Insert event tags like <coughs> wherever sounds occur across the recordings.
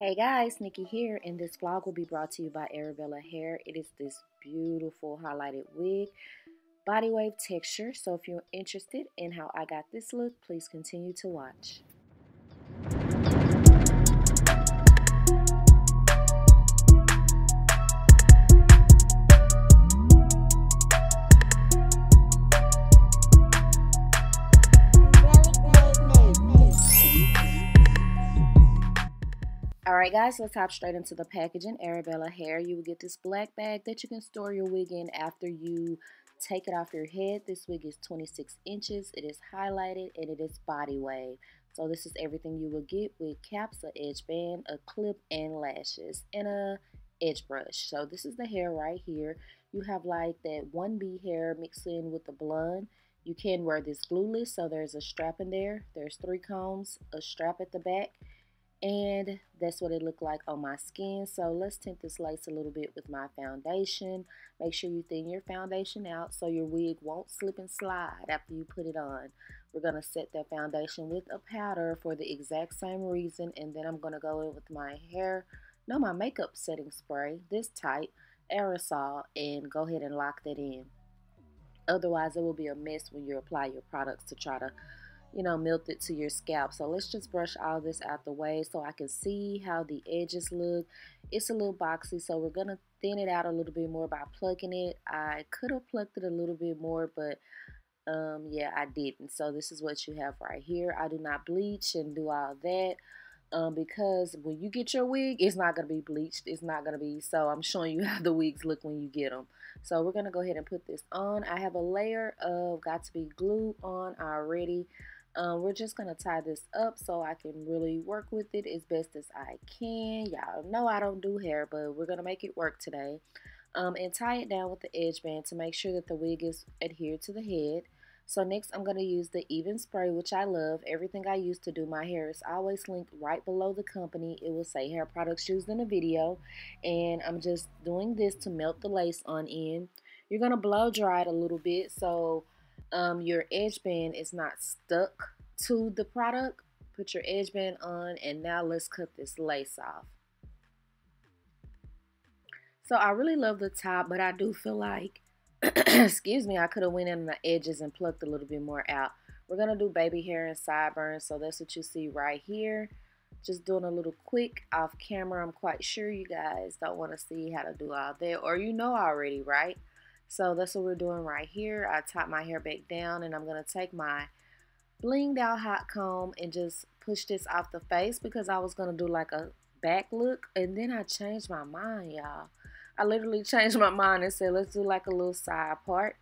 Hey guys, Nikki here, and this vlog will be brought to you by Arabella Hair. It is this beautiful highlighted wig, body wave texture. So if you're interested in how I got this look, please continue to watch. Alright guys, let's hop straight into the packaging. Arabella Hair, you will get this black bag that you can store your wig in after you take it off your head. This wig is 26 inches, it is highlighted, and it is body wave. So this is everything you will get with caps, a edge band, a clip, and lashes, and a edge brush. So this is the hair right here. You have like that 1B hair mixed in with the blonde. You can wear this glueless, so there's a strap in there. There's three combs, a strap at the back, and that's what it looked like on my skin. So let's tint this lace a little bit with my foundation. Make sure you thin your foundation out so your wig won't slip and slide after you put it on. We're going to set that foundation with a powder for the exact same reason and then I'm going to go in with my hair no my makeup setting spray this type aerosol and go ahead and lock that in. Otherwise it will be a mess when you apply your products to try to you know, melt it to your scalp. So let's just brush all this out the way so I can see how the edges look. It's a little boxy, so we're going to thin it out a little bit more by plucking it. I could have plucked it a little bit more, but um, yeah, I didn't. So this is what you have right here. I do not bleach and do all that. Um, because when you get your wig, it's not going to be bleached. It's not going to be, so I'm showing you <laughs> how the wigs look when you get them. So we're going to go ahead and put this on. I have a layer of Got2b glue on already. Um, we're just going to tie this up so I can really work with it as best as I can. Y'all know I don't do hair, but we're going to make it work today. Um, and tie it down with the edge band to make sure that the wig is adhered to the head. So next I'm going to use the Ebin Spray, which I love. Everything I use to do my hair is always linked right below the company. It will say hair products used in the video. And I'm just doing this to melt the lace on in. You're going to blow dry it a little bit so um, your edge band is not stuck to the product. Put your edge band on and now let's cut this lace off. So I really love the top, but I do feel like, <clears throat> excuse me, I could have went in the edges and plucked a little bit more out. We're going to do baby hair and sideburns, so that's what you see right here. Just doing a little quick off camera. I'm quite sure you guys don't want to see how to do all that, or you know already, right? So that's what we're doing right here. I top my hair back down and I'm going to take my blinged out hot comb and just push this off the face because I was going to do like a back look and then I changed my mind, y'all. I literally <laughs> changed my mind and said, let's do like a little side part.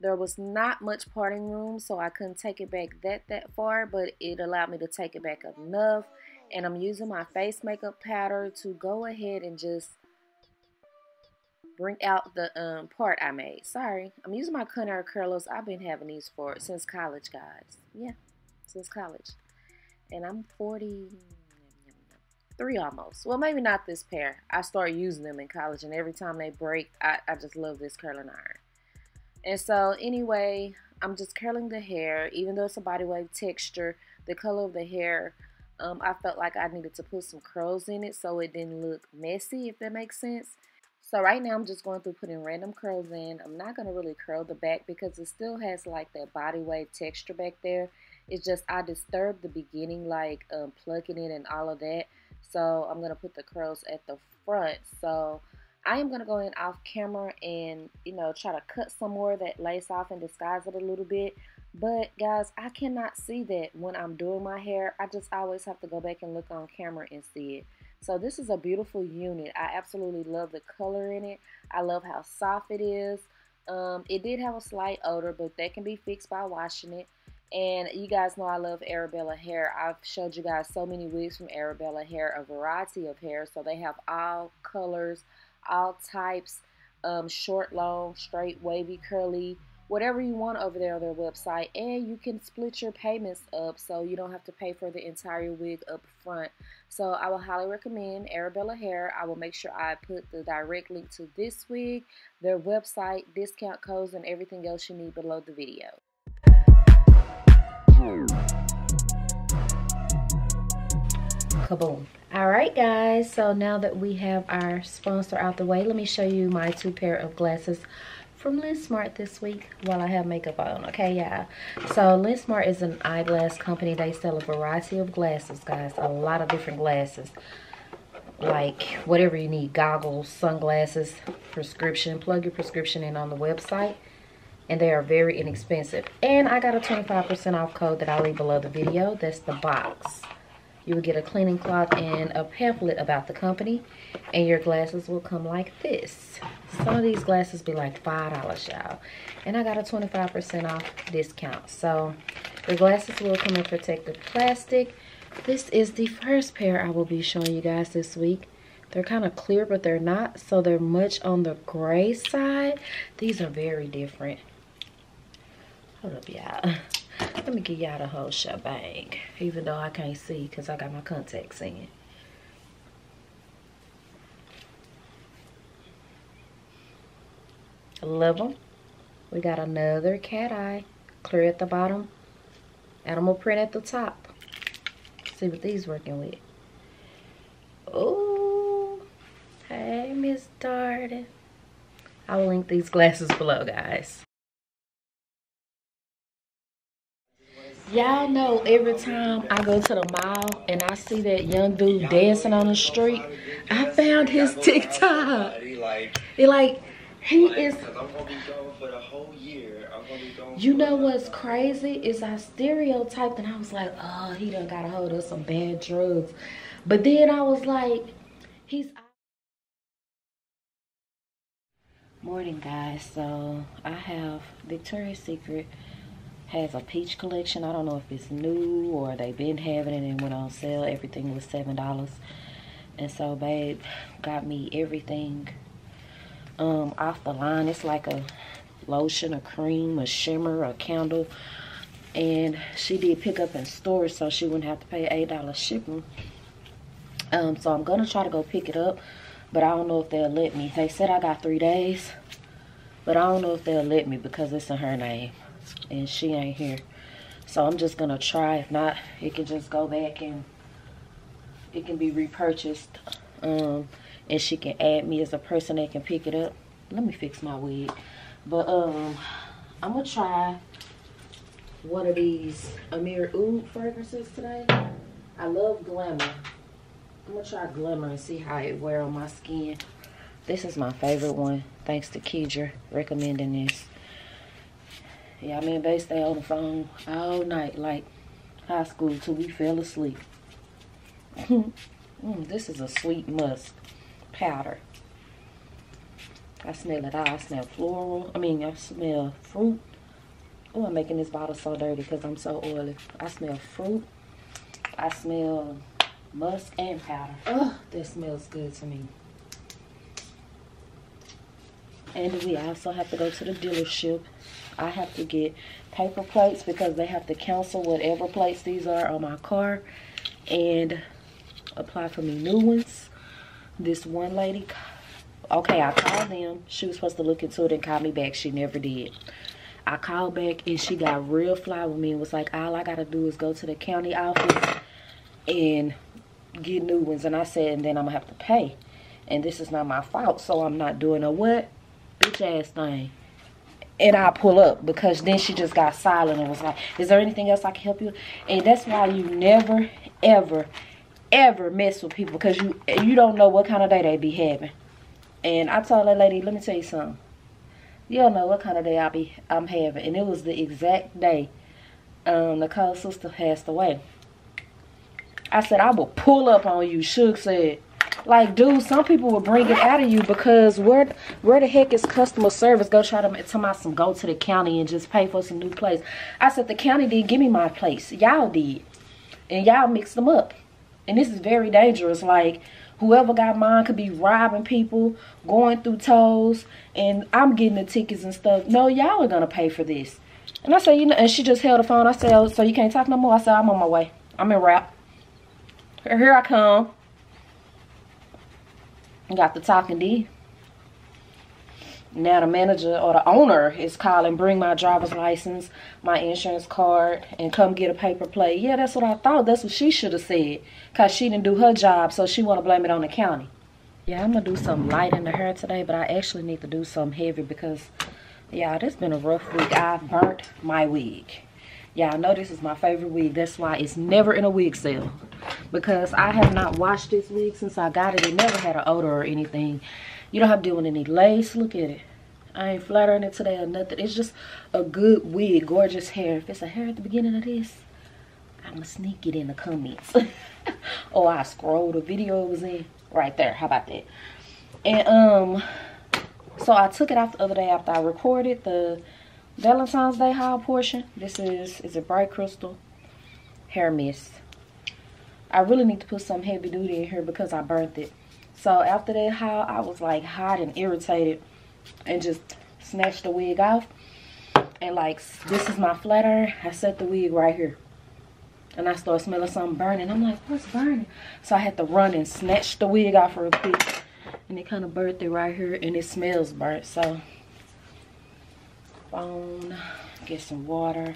There was not much parting room, so I couldn't take it back that, that far, but it allowed me to take it back enough. And I'm using my face makeup powder to go ahead and just bring out the um, part I made. Sorry, I'm using my Conair curlers. I've been having these for since college, guys. Yeah, since college. And I'm 43 almost. Well, maybe not this pair. I started using them in college, and every time they break, I, I just love this curling iron. And so, anyway, I'm just curling the hair. Even though it's a body wave texture, the color of the hair, um, I felt like I needed to put some curls in it so it didn't look messy, if that makes sense. So right now I'm just going through putting random curls in. I'm not going to really curl the back because it still has like that body wave texture back there. It's just I disturbed the beginning like um, plucking it and all of that. So I'm going to put the curls at the front. So I am going to go in off camera and, you know, try to cut some more of that lace off and disguise it a little bit. But guys, I cannot see that when I'm doing my hair. I just always have to go back and look on camera and see it. So this is a beautiful unit. I absolutely love the color in it. I love how soft it is. Um, it did have a slight odor, but that can be fixed by washing it. And you guys know I love Arabella hair. I've showed you guys so many wigs from Arabella hair, a variety of hair. So they have all colors, all types, um, short, long, straight, wavy, curly, whatever you want over there on their website and you can split your payments up so you don't have to pay for the entire wig up front so I will highly recommend Arabella Hair I will make sure I put the direct link to this wig their website discount codes and everything else you need below the video kaboom. All right, guys. So now that we have our sponsor out the way, let me show you my two pair of glasses from Lensmart this week while I have makeup on. Okay, yeah. So Lensmart is an eyeglass company. They sell a variety of glasses, guys. A lot of different glasses. Like whatever you need. Goggles, sunglasses, prescription. Plug your prescription in on the website. And they are very inexpensive. And I got a 25% off code that I'll leave below the video. That's the box you will get a cleaning cloth and a pamphlet about the company and your glasses will come like this. Some of these glasses be like five dollars y'all. And i got a 25 percent off discount. So the glasses will come in protective plastic. This is the first pair i will be showing you guys this week. They're kind of clear but they're not so they're much on the gray side. These are very different. Hold up y'all let me give y'all the whole shebang. Even though I can't see because I got my contacts in. Love them. We got another cat eye. Clear at the bottom. Animal print at the top. see what these working with. Oh, hey, Miss Darden. I will link these glasses below, guys. Y'all know every time I go to the mall and I see that young dude dancing on the street, I found his <laughs> TikTok. It like, he is. You know what's crazy is I stereotyped and I was like, oh, he done got a hold of some bad drugs. But then I was like, he's. Morning, guys. So I have Victoria's Secret has a peach collection. I don't know if it's new or they've been having it and went on sale. Everything was $7. And so babe got me everything um, off the line. It's like a lotion, a cream, a shimmer, a candle. And she did pick up in stores so she wouldn't have to pay $8 shipping. Um, so I'm going to try to go pick it up. But I don't know if they'll let me. They said I got three days. But I don't know if they'll let me because it's in her name and she ain't here. So I'm just gonna try. If not, it can just go back and it can be repurchased. Um, and she can add me as a person that can pick it up. Let me fix my wig. But um, I'm gonna try one of these Amir Oud fragrances today. I love Glamour. I'm gonna try Glamour and see how it wear on my skin. This is my favorite one. Thanks to Kedra recommending this. Yeah, I mean, they stay on the phone all night, like high school, till we fell asleep. <laughs> mm, this is a sweet musk powder. I smell it. I smell floral. I mean, I smell fruit. Oh, I'm making this bottle so dirty because I'm so oily. I smell fruit. I smell musk and powder. Oh, that smells good to me. And we also have to go to the dealership I have to get paper plates because they have to cancel whatever plates these are on my car and apply for me new ones. This one lady, okay, I called them. She was supposed to look into it and call me back. She never did. I called back and she got real fly with me and was like, all I got to do is go to the county office and get new ones. And I said, and then I'm going to have to pay. And this is not my fault, so I'm not doing a what? Bitch ass thing and I pull up because then she just got silent and was like, is there anything else I can help you? And that's why you never, ever, ever mess with people because you you don't know what kind of day they be having. And I told that lady, let me tell you something. You don't know what kind of day I be I'm having. And it was the exact day um Nicole's sister passed away. I said, I will pull up on you. Suge said, like, dude, some people will bring it out of you because where where the heck is customer service? Go try to tell my some go to the county and just pay for some new place. I said the county did give me my place. Y'all did. And y'all mixed them up. And this is very dangerous. Like whoever got mine could be robbing people, going through tolls, and I'm getting the tickets and stuff. No, y'all are gonna pay for this. And I said, you know, and she just held the phone. I said, oh, so you can't talk no more? I said, I'm on my way. I'm in rap. Here I come. Got the talking D. now the manager or the owner is calling, bring my driver's license, my insurance card, and come get a paper plate. Yeah, that's what I thought. That's what she should have said. Because she didn't do her job, so she want to blame it on the county. Yeah, I'm going to do something light in the hair today, but I actually need to do something heavy because, yeah, this been a rough week. I've burnt my wig. Yeah, I know this is my favorite wig. That's why it's never in a wig sale. Because I have not washed this wig since I got it. It never had an odor or anything. You don't have to do with any lace. Look at it. I ain't flattering it today or nothing. It's just a good wig, gorgeous hair. If it's a hair at the beginning of this, I'ma sneak it in the comments. <laughs> or I scroll the video it was in right there. How about that? And um, so I took it off the other day after I recorded the Valentine's Day haul portion. This is is a bright crystal hair mist. I really need to put some heavy duty in here because I burnt it. So after that haul, I was like hot and irritated and just snatched the wig off. And like, this is my flat iron. I set the wig right here. And I started smelling something burning. I'm like, what's burning? So I had to run and snatch the wig off real quick. And it kind of burnt it right here. And it smells burnt. So, phone, get some water,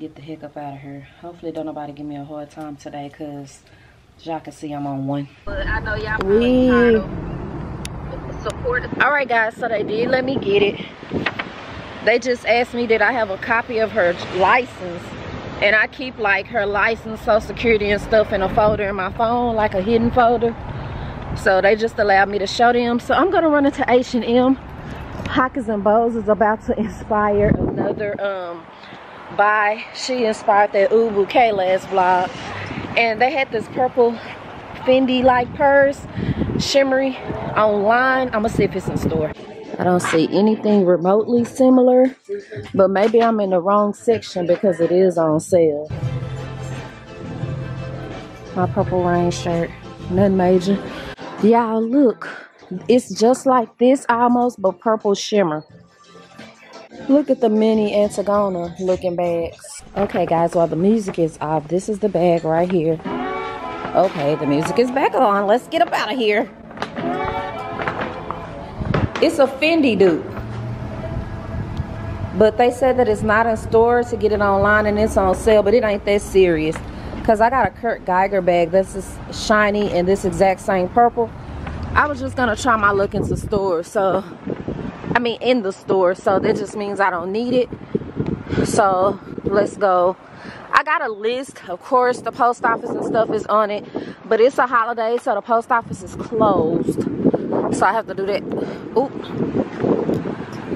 get the heck up out of here. Hopefully don't nobody give me a hard time today because y'all can see I'm on one. But I know y'all we support all right guys so they did let me get it. They just asked me did i have a copy of her license? And i keep like her license social security and stuff in a folder in my phone like a hidden folder. So they just allowed me to show them. So i'm gonna run into h&m Hockers and Bows is about to <laughs> inspire another um buy she inspired that ubu k last vlog and they had this purple fendi like purse shimmery online. I'm gonna see if it's in store. I don't see anything remotely similar, but maybe I'm in the wrong section because it is on sale. My purple rain shirt, nothing major. Y'all look, it's just like this almost, but purple shimmer. Look at the mini Antigona looking bags. Okay guys, while the music is off, this is the bag right here. Okay, the music is back on. Let's get up out of here. It's a Fendi dupe. But they said that it's not in stores to get it online and it's on sale, but it ain't that serious. Because I got a Kurt Geiger bag that's shiny and this exact same purple. I was just to try my look into stores. So, I mean, in the store. So, that just means I don't need it. So, let's go. I got a list. Of course, the post office and stuff is on it. But it's a holiday, so the post office is closed. So I have to do that. Oop.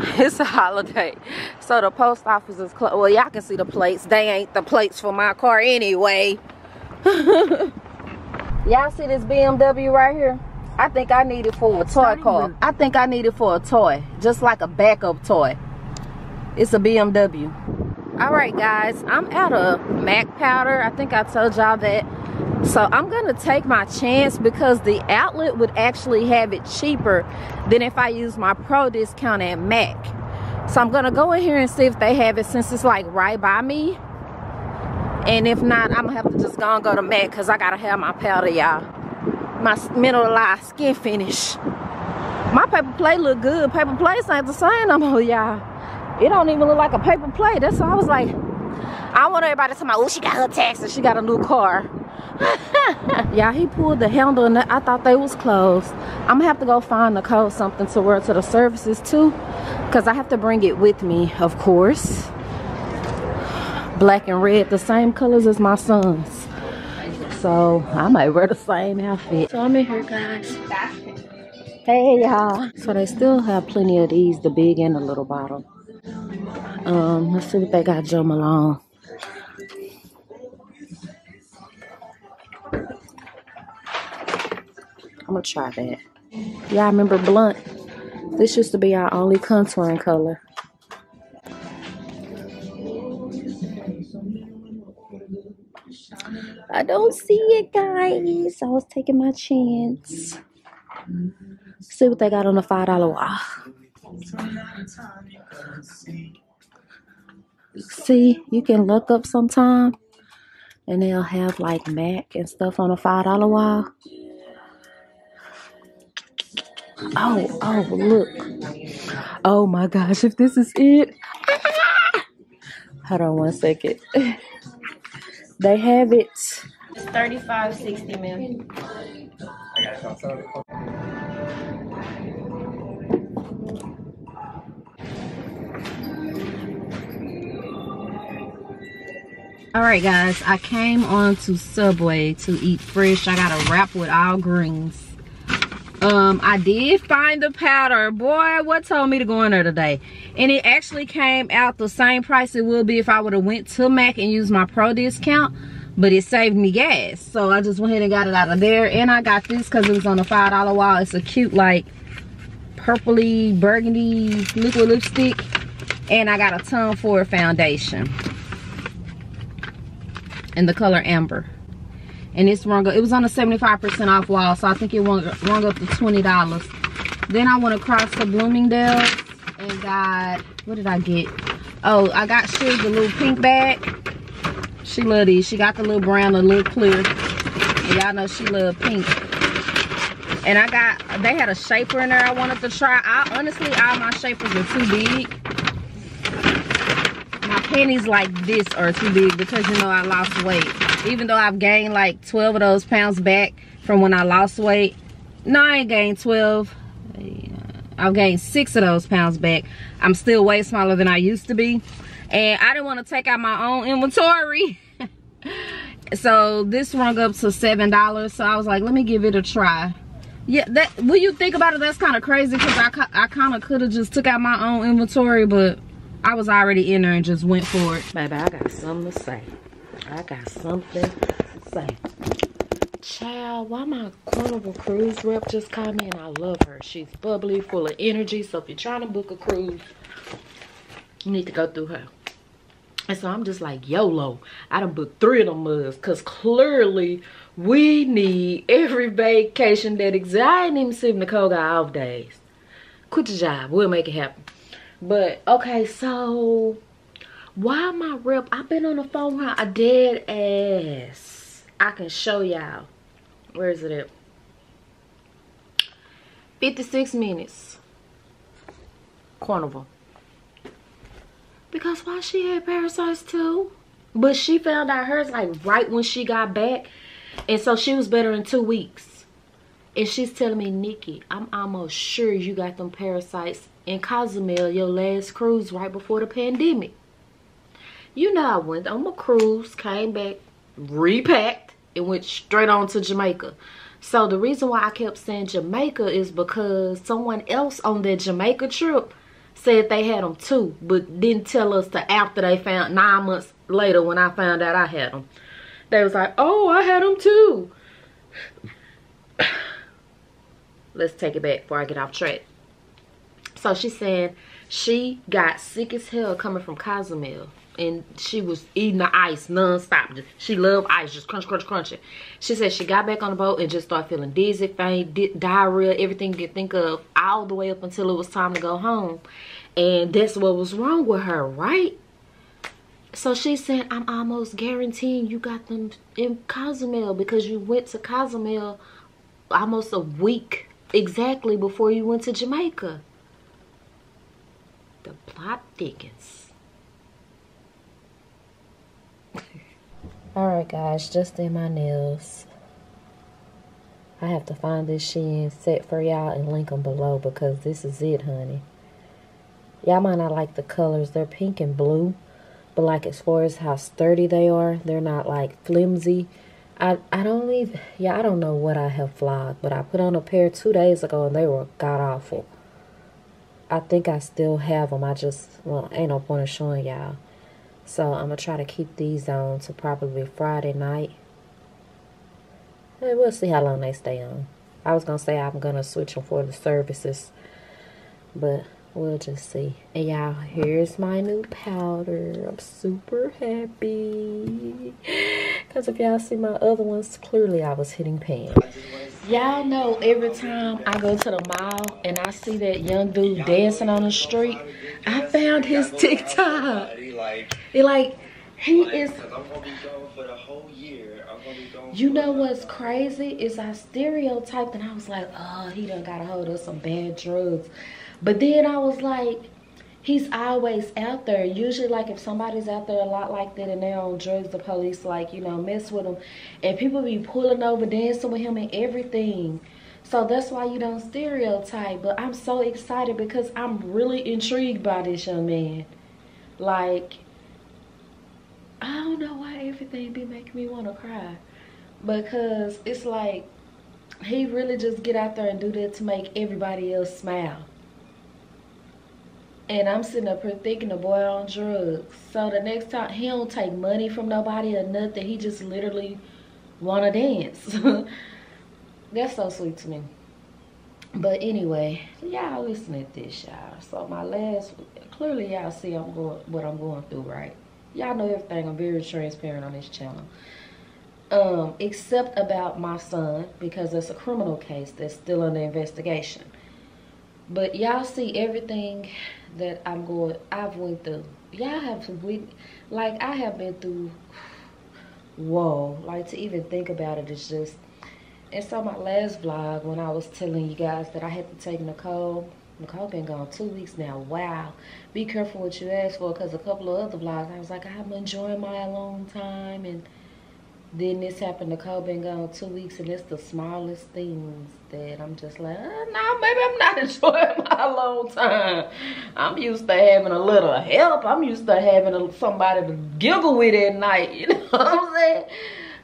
<laughs> It's a holiday. So the post office is closed. Well, y'all can see the plates. They ain't the plates for my car anyway. <laughs> y'all see this BMW right here? I think I need it for a toy car. I think I need it for a toy. Just like a backup toy. It's a BMW. Alright guys, I'm out of MAC powder. I think I told y'all that so I'm going to take my chance because the outlet would actually have it cheaper than if I use my pro discount at MAC. So I'm going to go in here and see if they have it since it's like right by me. And if not, I'm going to have to just go and go to MAC because I got to have my powder, y'all. My mineralized skin finish. My paper plate look good. Paper plates ain't the same no more, y'all. It don't even look like a paper plate. That's why I was like, I want everybody to tell me, oh, she got her taxes. She got a new car. <laughs> yeah, he pulled the handle and I thought they was closed. I'm gonna have to go find the code something to wear to the services too. Cause I have to bring it with me, of course. Black and red, the same colors as my son's. So I might wear the same outfit. So I'm in here guys. Hey y'all. So they still have plenty of these, the big and the little bottle. Um, let's see what they got Jo Malone. I'm gonna try that. Y'all remember Blunt? This used to be our only contouring color. I don't see it, guys. I was taking my chance. See what they got on the $5 wall. See, you can look up sometime and they'll have like MAC and stuff on a $5 wall. Oh, oh, look. Oh my gosh, if this is it. Hold on one second. They have it. It's 35 60 man. All right, guys, I came on to Subway to eat fresh. I got a wrap with all greens. Um, I did find the powder. Boy, what told me to go in there today? And it actually came out the same price it would be if I would have went to Mac and used my pro discount. But it saved me gas. So I just went ahead and got it out of there. And I got this because it was on a $5 wall. It's a cute, like, purpley, burgundy liquid lipstick. And I got a Tom Ford foundation in the color amber and it's rung up. It was on a 75 percent off wall so i think it rung, rung up to 20 dollars. Then i went across to bloomingdale's and got what did i get? Oh i got she the little pink bag. She love these. She got the little brown the little clear. Y'all know she love pink. And i got they had a shaper in there i wanted to try. I honestly all my shapers are too big. My panties like this are too big because you know I lost weight. Even though I've gained like 12 of those pounds back from when I lost weight. No, I ain't gained 12. I've gained six of those pounds back. I'm still way smaller than I used to be. And I didn't want to take out my own inventory. <laughs> so this rung up to $7. So I was like, let me give it a try. Yeah, that when you think about it, that's kind of crazy because I, I kind of could have just took out my own inventory, but I was already in there and just went for it. Baby, I got something to say. I got something to say. Child, why my Carnival cruise rep just called me and I love her. She's bubbly, full of energy. So if you're trying to book a cruise, you need to go through her. And so I'm just like, YOLO. I done booked three of them mugs. Because clearly, we need every vacation that exists. I ain't even seen Nicole got off days. Quit your job. We'll make it happen. But okay, so why my rep? I've been on the phone with a dead ass. I can show y'all. Where is it at? 56 minutes. Carnival. Because why she had parasites too? But she found out hers like right when she got back. And so she was better in two weeks. And she's telling me, Nikki, I'm almost sure you got them parasites in Cozumel your last cruise right before the pandemic. You know I went on my cruise, came back, repacked, and went straight on to Jamaica. So the reason why I kept saying Jamaica is because someone else on that Jamaica trip said they had them too, but didn't tell us the after they found nine months later when I found out I had them. They was like, oh, I had them too. <coughs> Let's take it back before I get off track. So she said she got sick as hell coming from Cozumel. And she was eating the ice non-stop. She loved ice, just crunch, crunch, crunch. She said she got back on the boat and just started feeling dizzy, faint, di diarrhea, everything you could think of, all the way up until it was time to go home. And that's what was wrong with her, right? So she said, I'm almost guaranteeing you got them in Cozumel because you went to Cozumel almost a week exactly before you went to Jamaica. The plot thickens. Alright guys, just in my nails. I have to find this Shein set for y'all and link them below because this is it, honey. Y'all might not like the colors. They're pink and blue. But like as far as how sturdy they are, they're not like flimsy. I, I don't even, yeah, I don't know what I have vlogged, but I put on a pair two days ago and they were god awful. I think I still have them. I just, well, ain't no point in showing y'all. So I'm going to try to keep these on to probably Friday night. And we'll see how long they stay on. I was going to say I'm going to switch them for the services. But we'll just see. And y'all, here's my new powder. I'm super happy. Because if y'all see my other ones, clearly I was hitting pan. Y'all know every time I go to the mall and I see that young dude dancing on the street, I found his <laughs> TikTok. It like, he is. You know what's crazy is I stereotyped and I was like, oh, he done got a hold of some bad drugs. But then I was like, he's always out there. Usually, like if somebody's out there a lot like that and they're on drugs, the police like you know mess with them, and people be pulling over, dancing with him and everything. So that's why you don't stereotype. But I'm so excited because I'm really intrigued by this young man. Like, I don't know why everything be making me want to cry. Because it's like, he really just get out there and do that to make everybody else smile. And I'm sitting up here thinking the boy on drugs. So the next time, he don't take money from nobody or nothing. He just literally want to dance. <laughs> That's so sweet to me. But anyway, y'all listen at this, y'all. So my last, clearly y'all see I'm going, what I'm going through, right? Y'all know everything. I'm very transparent on this channel. Um, except about my son, because it's a criminal case that's still under investigation. But y'all see everything that I'm going, I've went through. Y'all have, to. like, I have been through, whoa. Like, to even think about it is just, and so my last vlog, when I was telling you guys that I had to take Nicole, Nicole been gone two weeks now. Wow. Be careful what you ask for, because a couple of other vlogs, I was like, I'm enjoying my alone time, and then this happened. Nicole been gone two weeks, and it's the smallest things that I'm just like, uh, no, maybe I'm not <laughs> enjoying my alone time. I'm used to having a little help. I'm used to having a, somebody to giggle with at night. <laughs> You know what I'm saying?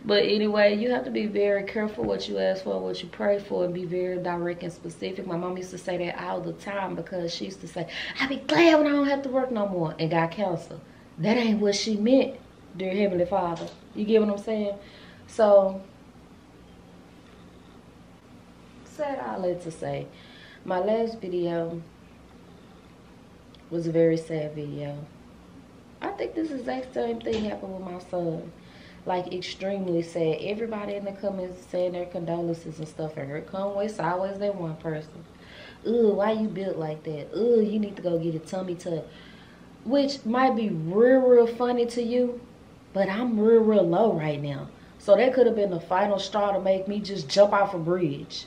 But anyway, you have to be very careful what you ask for, what you pray for, and be very direct and specific. My mom used to say that all the time because she used to say, I'll be glad when I don't have to work no more and got cancer. That ain't what she meant, dear Heavenly Father. You get what I'm saying? So, said all that to say, my last video was a very sad video. I think this exact same thing happened with my son like extremely sad. Everybody in the comments saying their condolences and stuff, and here come with sideways that one person. Ooh, why you built like that? Ooh, you need to go get a tummy tuck. Which might be real, real funny to you, but I'm real, real low right now. So that could have been the final straw to make me just jump off a bridge.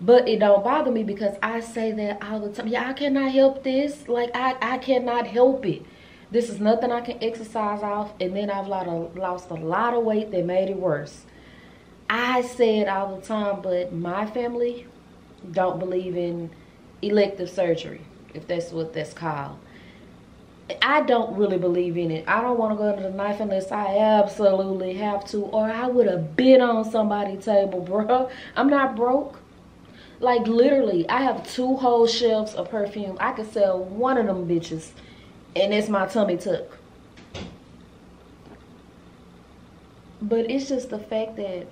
But it don't bother me because I say that all the time. Yeah, I cannot help this. Like, I, I cannot help it. This is nothing I can exercise off. And then I've lost a lot of weight that made it worse. I say it all the time, but my family don't believe in elective surgery, if that's what that's called. I don't really believe in it. I don't want to go under the knife unless I absolutely have to, or I would have been on somebody's table, <laughs> bro. I'm not broke. Like literally, I have two whole shelves of perfume. I could sell one of them bitches and it's my tummy tuck. But it's just the fact that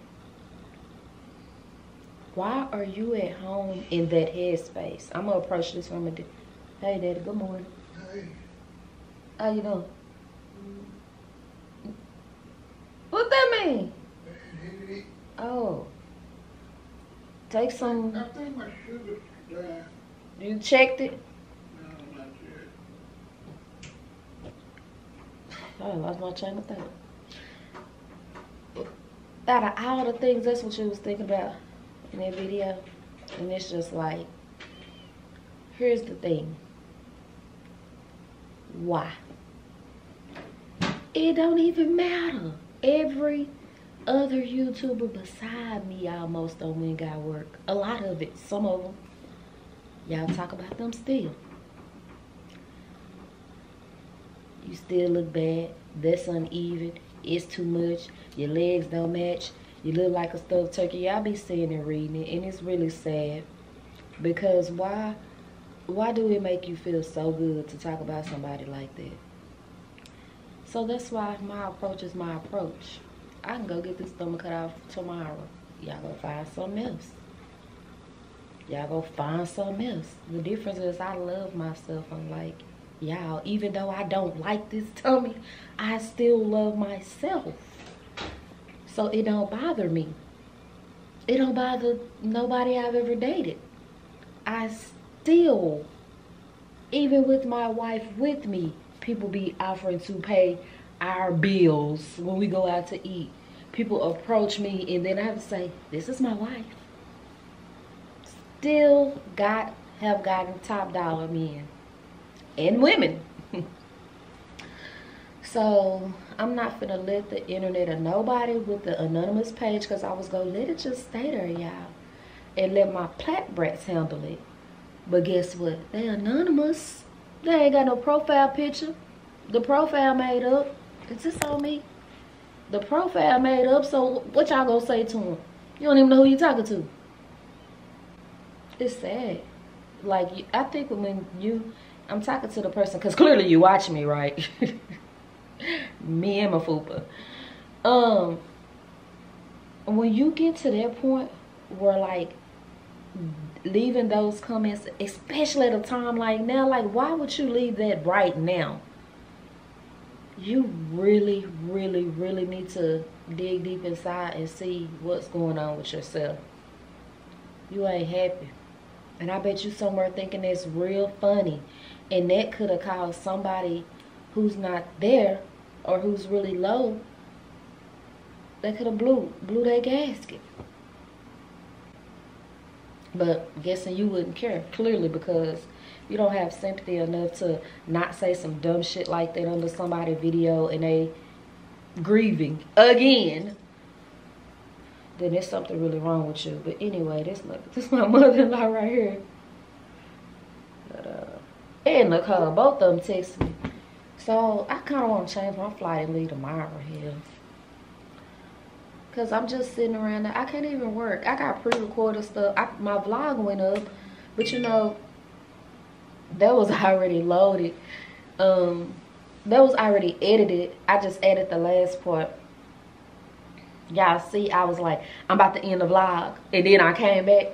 why are you at home in that headspace? I'm gonna approach this from a hey daddy, good morning. Hey. How you doing? What that mean? Oh. Take some. I think my sugar's down. You checked it? I lost my chain of thought. Out of all the things, that's what she was thinking about in that video. And it's just like, here's the thing. Why? It don't even matter. Every other YouTuber beside me almost don't win got work. A lot of it, some of them. Y'all talk about them still. You still look bad. That's uneven. It's too much. Your legs don't match. You look like a stuffed turkey. Y'all be seeing and reading it, and it's really sad. Because why, why do it make you feel so good to talk about somebody like that? So that's why my approach is my approach. I can go get this stomach cut off tomorrow. Y'all go find something else. Y'all go find something else. The difference is I love myself. I'm like, y'all even though i don't like this <laughs> tummy i still love myself. So it don't bother me. It don't bother nobody i've ever dated. I still even with my wife with me people be offering to pay our bills when we go out to eat. People approach me and then I have to say, this is my wife. Still got have gotten top dollar men and women. <laughs> so I'm not gonna let the internet or nobody with the anonymous page because I was gonna let it just stay there, y'all. And let my plat brats handle it. But guess what? They anonymous. They ain't got no profile picture. The profile made up. Is this on me? The profile made up, so what y'all gonna say to him? You don't even know who you talking to. It's sad. Like, I think when you, I'm talking to the person, because clearly you watch me, right? <laughs> me and my fupa. Um, when you get to that point where like leaving those comments, especially at a time like now, like why would you leave that right now? You really, really, really need to dig deep inside and see what's going on with yourself. You ain't happy. And I bet you somewhere thinking it's real funny. And that could have caused somebody who's not there or who's really low, they could have blew, blew their gasket. But I'm guessing you wouldn't care, clearly, because you don't have sympathy enough to not say some dumb shit like that under somebody's video and they grieving again. Then there's something really wrong with you. But anyway, this <laughs> this my mother-in-law right here. But, uh, and Nicole, both of them text me. So I kind of want to change my flight and leave tomorrow here. Cause I'm just sitting around there. I can't even work. I got pre-recorded stuff. I, my vlog went up, but you know, that was <laughs> already loaded. Um, that was already edited. I just added the last part. Y'all see, I was like, I'm about to end the vlog. And then I came back.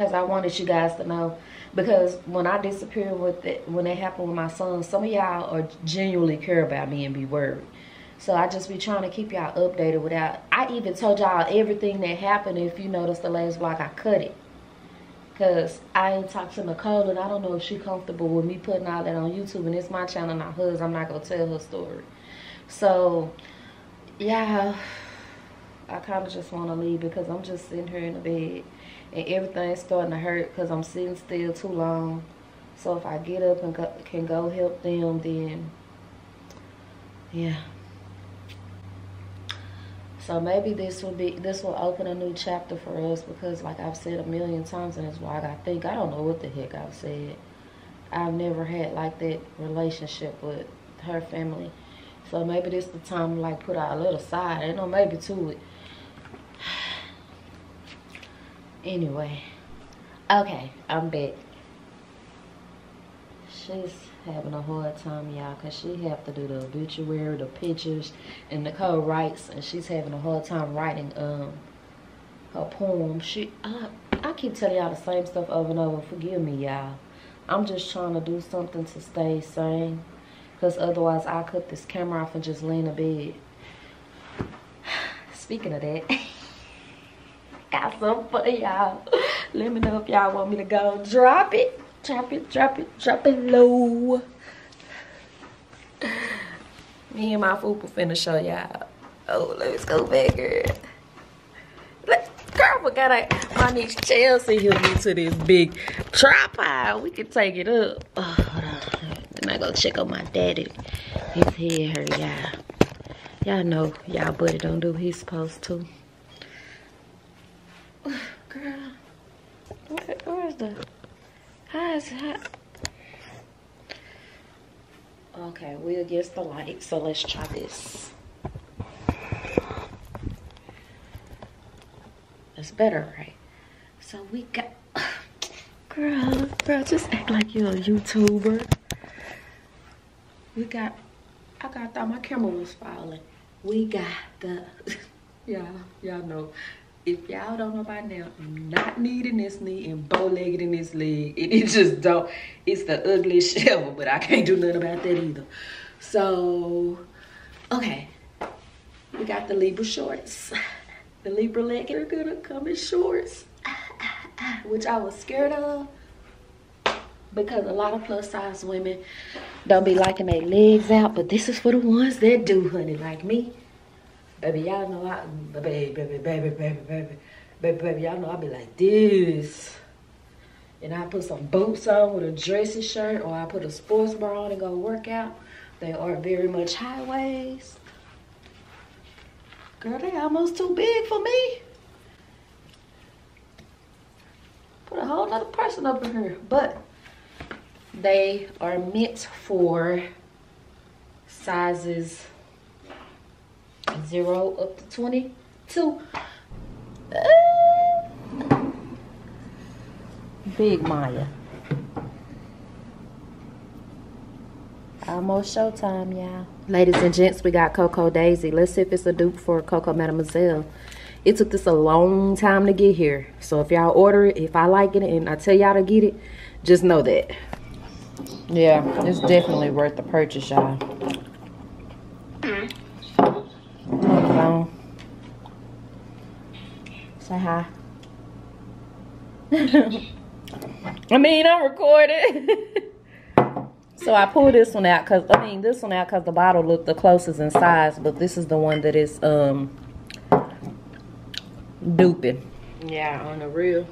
Because I wanted you guys to know. Because when I disappeared with it, when it happened with my son, some of y'all are genuinely care about me and be worried. So I just be trying to keep y'all updated without, I even told y'all everything that happened. If you noticed the last vlog, I cut it. Because I ain't talked to Nicole and I don't know if she comfortable with me putting all that on YouTube. And it's my channel, not hers. I'm not to tell her story. So, yeah, I kind of just want to leave because I'm just sitting here in the bed. And everything's starting to hurt because I'm sitting still too long. So if I get up and go, can go help them, then, yeah. So maybe this will be this will open a new chapter for us because like I've said a million times in this vlog, I think I don't know what the heck I've said. I've never had like that relationship with her family. So maybe this is the time to like put our little side. Ain't no maybe to it. Anyway. Okay, I'm back. She's having a hard time, y'all, because she have to do the obituary, the pictures, and Nicole writes, and she's having a hard time writing um her poem. She, I, I keep telling y'all the same stuff over and over. Forgive me, y'all. I'm just trying to do something to stay sane, because otherwise I'll cut this camera off and just lay in the bed. <sighs> Speaking of that, <laughs> got some for y'all. Let me know if y'all want me to go drop it. Drop it, drop it, drop it low. Me and my fupa finna show y'all. Oh, let's go back, girl. Forgot I, my niece Chelsea helped me to this big tripod. We can take it up. Oh, hold on. Then I go check on my daddy. His head hurt, y'all. Y'all know y'all buddy don't do what he's supposed to. <sighs> Girl, where, where's the... How is that? Okay, we're against the light, so let's try this. That's better, right? So we got, <sighs> girl, girl, just act like you're a YouTuber. We got, I got, thought my camera was falling. We got the, <laughs> yeah, y'all know if y'all don't know by now, I'm not needing this knee and bow-legged in this leg. It, <laughs> it, just don't, it's the ugliest <laughs> shit but I can't do nothing about that either. So, okay. We got the Libra shorts. The Libra leg are gonna come in shorts, <laughs> which I was scared of because a lot of plus size women don't be liking their legs out, but this is for the ones that do, honey, like me. Baby, y'all know I, baby, baby, baby, baby, baby, baby, baby, y'all know I be like this. And I put some boots on with a dressy shirt or I put a sports bra on and go work out. They are very much high waist. Girl, they almost too big for me. Put a whole nother person up in here. But they are meant for sizes zero up to 22. Uh, big Maya. Almost showtime, y'all. Ladies and gents, we got Coco Daisy. Let's see if it's a dupe for Coco Mademoiselle. It took this a long time to get here. So if y'all order it, if I like it and I tell y'all to get it, just know that. Yeah, it's definitely worth the purchase, y'all. Say hi. <laughs> I mean, I'm recording. <laughs> so I pulled this one out because, I mean, this one out because the bottle looked the closest in size, but this is the one that is um duping. Yeah, on the real.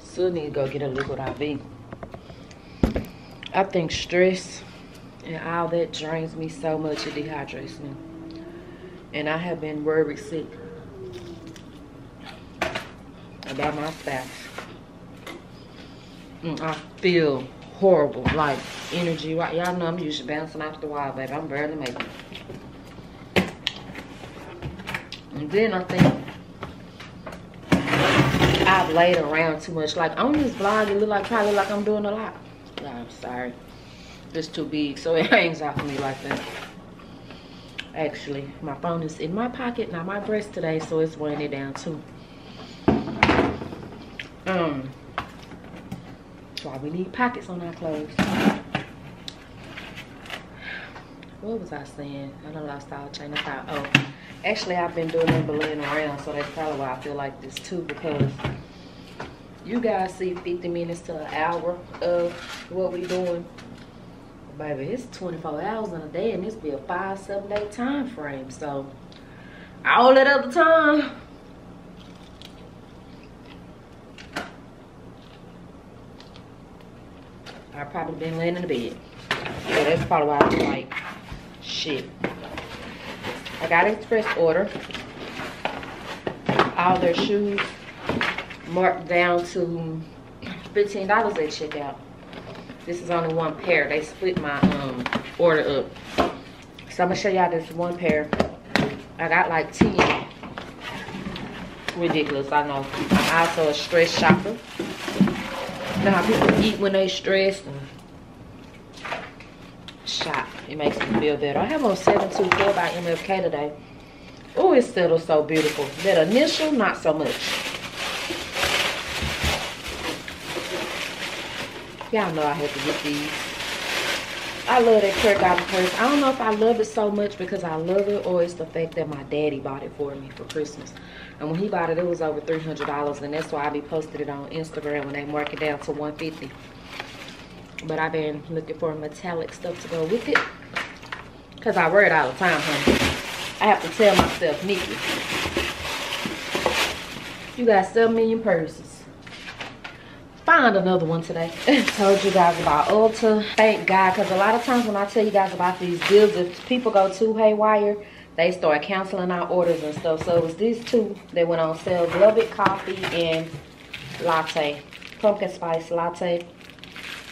Still need to go get a liquid IV. I think stress and all that drains me so much, it dehydrates me. And I have been worried sick about my spouse. Mm, I feel horrible, like energy. Y'all know I'm usually bouncing off the wall, baby. I'm barely making it. And then I think I've laid around too much. Like on this vlog, it look like probably like I'm doing a lot. I'm sorry. It's too big, so <laughs> it hangs off of me like that. Actually, my phone is in my pocket, not my breast today, so it's weighing it down too. Um, that's why we need pockets on our clothes. What was I saying? I lost all chain of thought. Oh, actually, I've been doing it laying around, so that's probably why I feel like this too, because you guys see 50 minutes to an hour of what we're doing. Baby, it's 24 hours in a day, and this be a five, seven day time frame. So, all that other time, I've probably been laying in the bed. Yeah, that's probably why I feel like shit. I got express order. All their shoes marked down to $15 at checkout. This is only one pair. They split my um order up. So I'm gonna show y'all this one pair. I got like 10. Ridiculous, I know. I'm also a stress shopper. You know how people eat when they stressed shop. It makes me feel better. I have on 724 by MFK today. Oh, it settles so beautiful. That initial, not so much. Y'all know I had to get these. I love that Kurt Geiger purse. I don't know if I love it so much because I love it or it's the fact that my daddy bought it for me for Christmas. And when he bought it, it was over $300 and that's why I be posting it on Instagram when they mark it down to 150 But I've been looking for metallic stuff to go with it. Because I wear it all the time, honey. I have to tell myself, Nikki, you got 7 million purses find another one today. <laughs> Told you guys about Ulta. Thank God, because a lot of times when I tell you guys about these deals, if people go too haywire, they start canceling our orders and stuff. So it was these two that went on sale. Velvet Coffee and Latte. Pumpkin Spice Latte.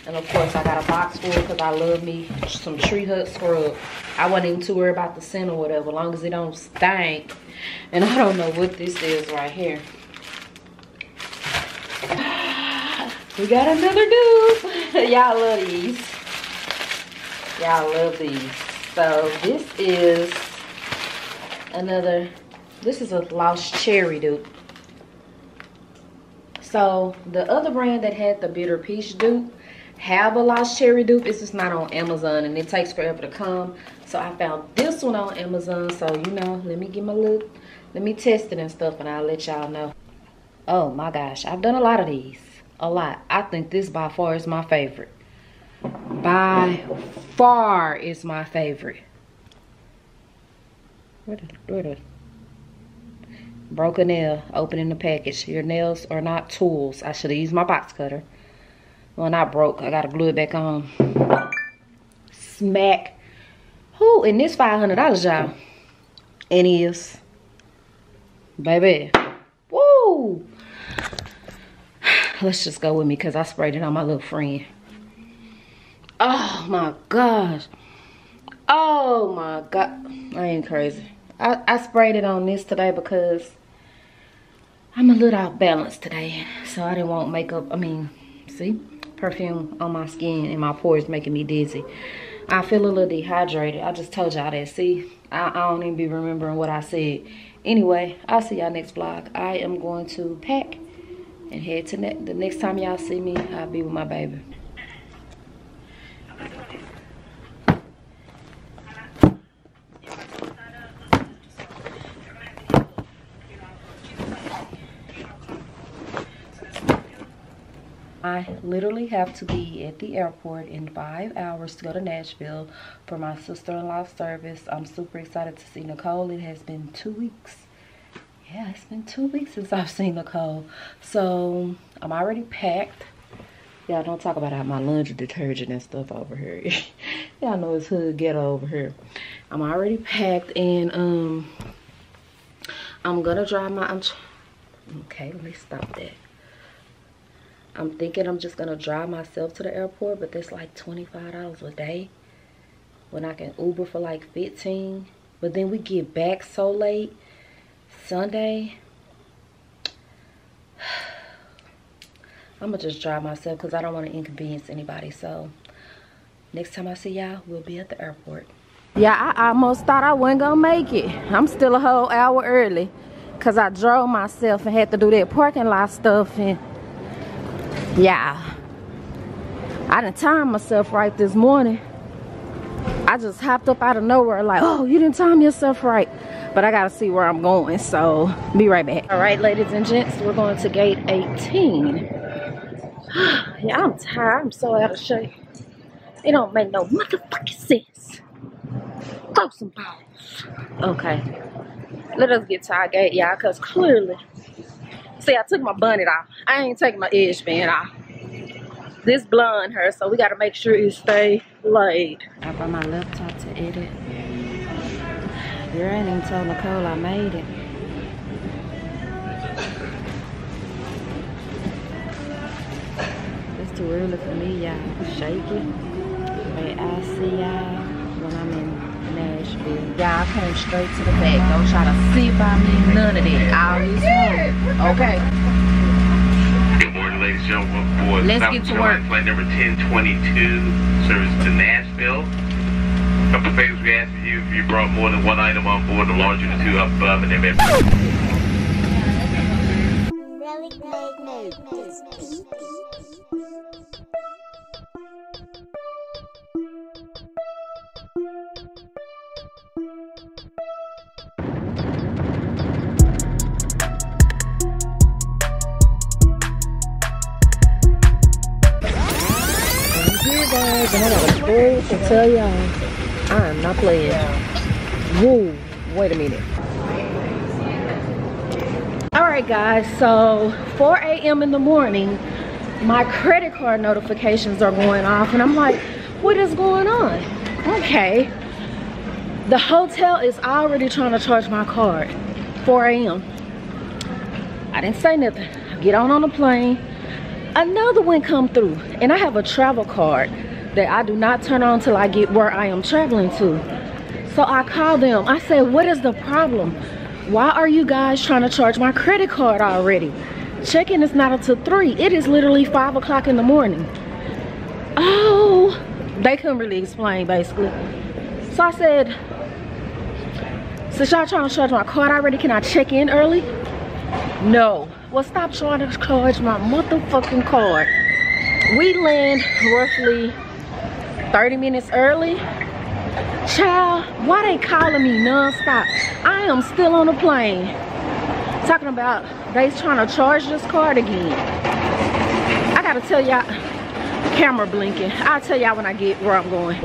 And of course, I got a box full because I love me some Tree Hut scrub. I wasn't even too worried about the scent or whatever, as long as it don't stink. And I don't know what this is right here. We got another dupe. <laughs> Y'all love these. Y'all love these. So this is another, this is a Lost Cherry dupe. So the other brand that had the Bitter Peach dupe have a Lost Cherry dupe. It's just not on Amazon and it takes forever to come. So I found this one on Amazon. So, you know, let me get my look. Let me test it and stuff and I'll let y'all know. Oh my gosh, I've done a lot of these a lot. I think this by far is my favorite. By far is my favorite. Where the, where the broken nail opening the package. Your nails are not tools. I should have used my box cutter. Well, not broke. I gotta glue it back on. Smack. Who in this $500, y'all? And is. Baby. Let's just go with me because I sprayed it on my little friend. Oh my gosh. Oh my god. I ain't crazy. I, I sprayed it on this today because I'm a little off balance today. So I didn't want makeup. I mean, see? Perfume on my skin and my pores making me dizzy. I feel a little dehydrated. I just told y'all that. See? I, I don't even be remembering what I said. Anyway, I'll see y'all next vlog. I am going to pack and head to ne the next time y'all see me, I'll be with my baby. I literally have to be at the airport in five hours to go to Nashville for my sister-in-law service. I'm super excited to see Nicole. It has been two weeks. Yeah, it's been two weeks since I've seen Nicole. So I'm already packed. Y'all don't talk about how my laundry detergent and stuff over here. <laughs> Y'all know it's hood ghetto over here. I'm already packed and um I'm gonna drive my I'm okay, let me stop that. I'm thinking I'm just gonna drive myself to the airport, but that's like $25 a day when I can Uber for like 15. But then we get back so late Sunday. I'm gonna just drive myself because I don't want to inconvenience anybody. So next time I see y'all, we'll be at the airport. Yeah, I almost thought I wasn't gonna make it. I'm still a whole hour early because I drove myself and had to do that parking lot stuff and yeah i didn't time myself right this morning i just hopped up out of nowhere like oh you didn't time yourself right but i gotta see where i'm going so be right back all right ladies and gents we're going to gate 18 <gasps> yeah i'm tired i'm so out of shape it don't make no motherfucking sense throw some balls okay let us get to our gate y'all because clearly See, I took my bonnet off. I ain't taking my edge band off. This blonde her, so we gotta make sure it stay laid. I brought my laptop to edit. Girl, I ain't even told Nicole I made it. It's too early for me, y'all. Shaky. But I'll see y'all when I'm in Nashville. Y'all came straight to the back. Don't try to sit by me, none of that. All this home. Okay. Good morning, ladies and gentlemen. For Let's South get to Carolina work. Flight number 1022, service to Nashville. Couple of favors we ask of you if you brought more than one item on board, the larger the two up above, and then maybe. Really made this beat. here, guys, and I got I am not playing. Whoa, wait a minute. All right, guys, so 4 a.m. in the morning, my credit card notifications are going off, and I'm like, what is going on? Okay. The hotel is already trying to charge my card. 4 a.m. I didn't say nothing. I get on on the plane another one come through and i have a travel card that i do not turn on till i get where i am traveling to. So i called them. I said what is the problem? Why are you guys trying to charge my credit card already? Check-in is not until three. It is literally five o'clock in the morning. Oh they couldn't really explain basically. So i said since y'all trying to charge my card already can i check in early? No. Well, stop trying to charge my motherfucking card. We land roughly 30 minutes early. Child, why they calling me non-stop? I am still on the plane. Talking about they trying to charge this card again. I gotta tell y'all, camera blinking. I'll tell y'all when I get where I'm going.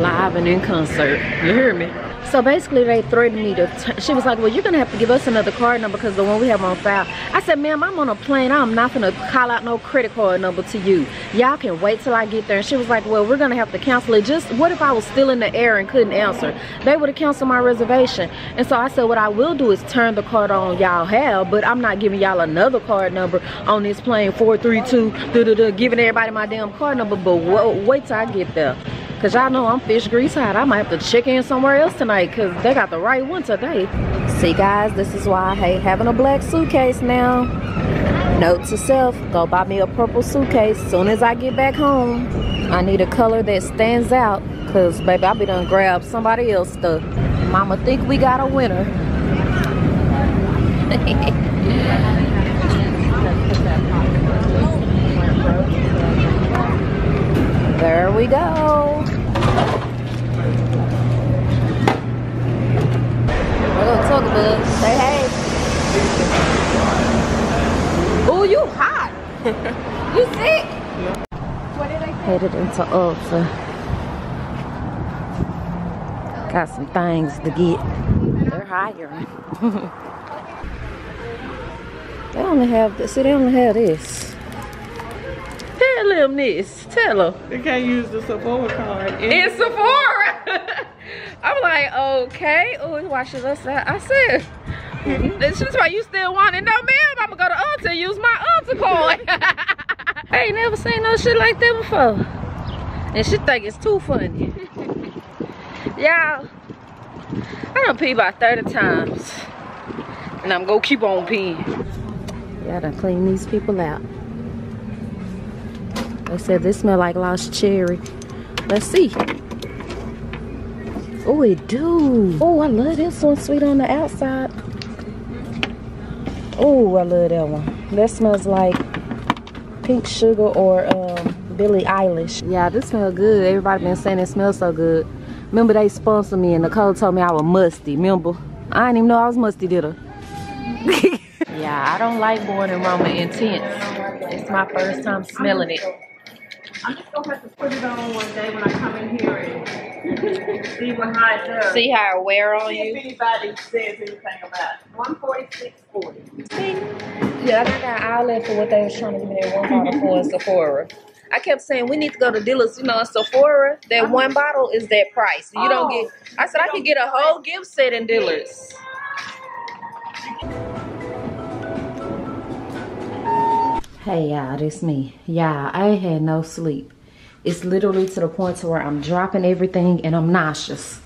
live and in concert. You hear me? So basically they threatened me to, she was like, well, you're gonna have to give us another card number because the one we have on file. I said, ma'am, I'm on a plane. I'm not gonna call out no credit card number to you. Y'all can wait till I get there. And she was like, well, we're gonna have to cancel it. Just, what if I was still in the air and couldn't answer? They would have canceled my reservation. And so I said, what I will do is turn the card on y'all have, but I'm not giving y'all another card number on this plane 432, da da da, giving everybody my damn card number, but wait till I get there. Cause y'all know I'm fish grease hot. I might have to check in somewhere else tonight cause they got the right one today. See guys, this is why I hate having a black suitcase now. Note to self, go buy me a purple suitcase. Soon as I get back home, I need a color that stands out. Cause baby, I'll be done grab somebody else stuff. Mama think we got a winner. <laughs> there we go. We're gonna talk about say hey. Oh, you hot. <laughs> you sick? Headed into Ulta. Got some things to get. They're hiring. <laughs> they only have this. See, they only have this. Tell them this. Tell them. They can't use the Sephora card. In Sephora. <laughs> I'm like, okay. Oh, why should I say? I said, this is why you still want it. No, ma'am, I'm gonna go to Ulta and use my Ulta card. <laughs> I ain't never seen no shit like that before. And she think it's too funny. <laughs> Y'all, I done pee about 30 times. And I'm gonna keep on peeing. Y'all done clean these people out. They said this smell like lost cherry. Let's see. Oh, it do. Oh, I love this one. Sweet on the outside. Oh, I love that one. That smells like pink sugar or um, Billie Eilish. Yeah, this smells good. Everybody been saying it smells so good. Remember they sponsored me and Nicole told me I was musty. Remember? I didn't even know I was musty, did I? <laughs> yeah, I don't like Born in Roma Intense. It's my first time smelling it. I'm just gonna have to put it on one day when I come in here and see what how it does. See how it wear on See you? if anybody says anything about it. 146.40. Yeah, I got an outlet for what they was trying to give me that one bottle for in Sephora. I kept saying we need to go to Dillard's, you know, in Sephora. That uh-huh. one bottle is that price. You don't oh. get. I said I could get a whole gift set in Dillard's. Hey y'all, it's me. Y'all, I had no sleep. It's literally to the point to where I'm dropping everything and I'm nauseous.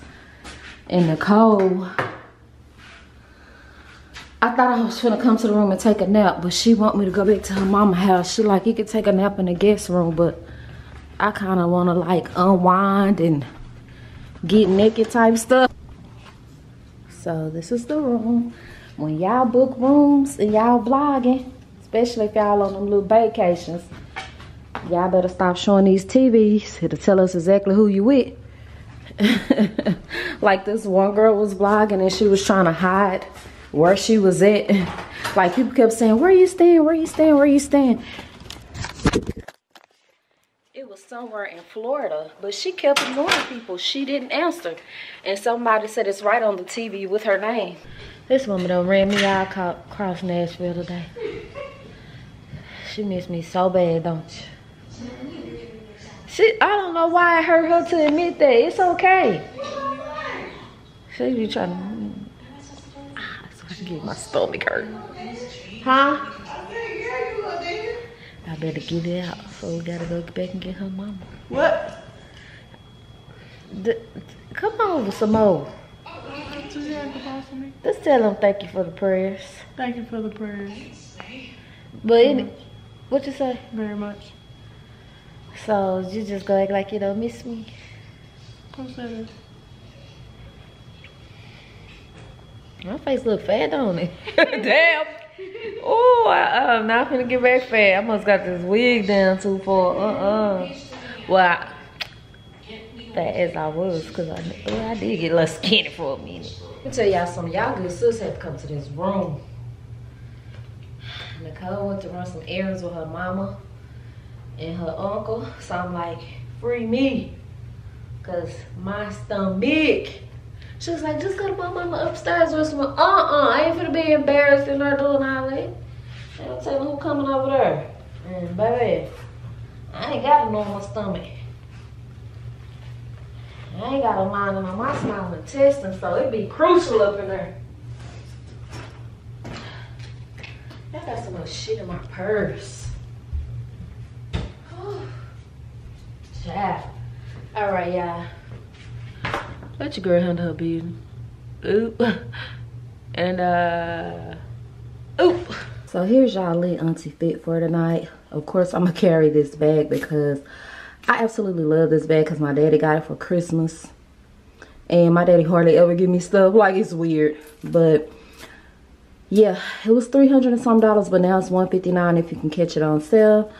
And Nicole, I thought I was gonna come to the room and take a nap, but she want me to go back to her mama house. She like, you could take a nap in the guest room, but I kind of want to like unwind and get naked type stuff. So this is the room. When y'all book rooms and y'all vlogging, especially if y'all on them little vacations, y'all better stop showing these TVs. It'll tell us exactly who you with. <laughs> like this one girl was vlogging and she was trying to hide where she was at. <laughs> Like people kept saying, where you staying, where you staying, where you staying. It was somewhere in Florida, but she kept ignoring people. She didn't answer. And somebody said it's right on the TV with her name. This woman done ran me out across Nashville today. She missed me so bad, don't you? She, I don't know why I hurt her to admit that. It's okay. She be trying to, ah, so I can get my stomach hurt. Huh? I better get it out. So we gotta go back and get her mama. What? D- come on, some more. So you have to call for me? Just tell them thank you for the prayers. Thank you for the prayers. But what you say? Very much. So you just go act like you don't miss me. Who said it? My face look fat, don't it? <laughs> Damn. Oh, I, I'm not gonna get very fat. I must got this wig down too far. Uh-uh. Well, I, fat as I was, cause I, well, I did get a little skinny for a minute. Let me tell y'all something. Y'all good sis have to come to this room. Nicole went to run some errands with her mama and her uncle. So I'm like, free me. Cause my stomach. She was like, just go to my mama upstairs with some Uh-uh, I ain't finna be embarrassed in her doing all that. Ain't no telling who coming over there. And baby, I ain't got a normal stomach. I ain't got a lining on my small intestine, so it'd be crucial up in there. I got so much shit in my purse. Child. All right, y'all. Let your girl handle her business. Oop. <laughs> And, uh, oop. So here's y'all lit auntie fit for tonight. Of course, I'm gonna carry this bag because I absolutely love this bag because my daddy got it for Christmas. And my daddy hardly ever give me stuff. Like, it's weird. But, yeah, it was 300 and some dollars, but now it's 159 if you can catch it on sale.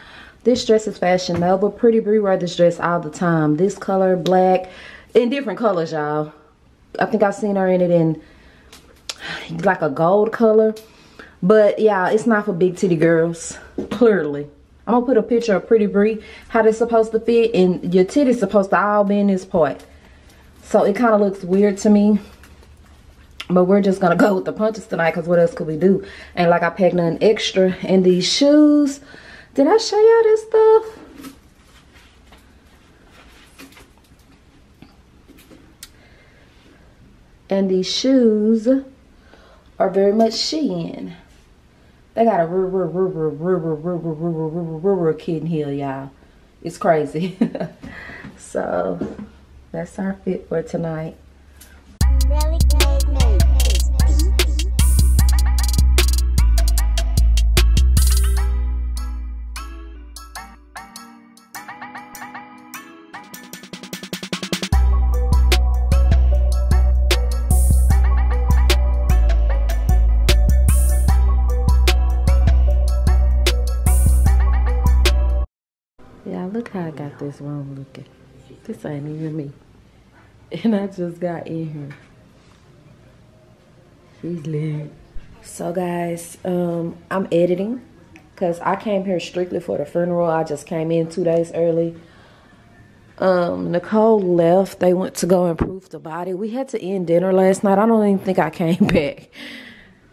This dress is Fashion Nova. Pretty Bree wear this dress all the time. This color, black, in different colors, y'all. I think I've seen her in it in <sighs> like a gold color. But yeah, it's not for big titty girls, <laughs> clearly. I'm gonna put a picture of Pretty Bree, how they're supposed to fit, and your titty's supposed to all be in this part. So it kind of looks weird to me. But we're just gonna go with the punches tonight, because what else could we do? And like I packed nothing extra. And these shoes, did I show y'all this stuff? And these shoes are very much Shein. They got a rubber kid in y'all. It's crazy. so that's our fit for tonight. This room looking. This ain't even me. And I just got in here. She's lit. So guys, um, I'm editing because I came here strictly for the funeral. I just came in two days early. Um, Nicole left. They went to go and improve the body. We had to end dinner last night. I don't even think I came <laughs> back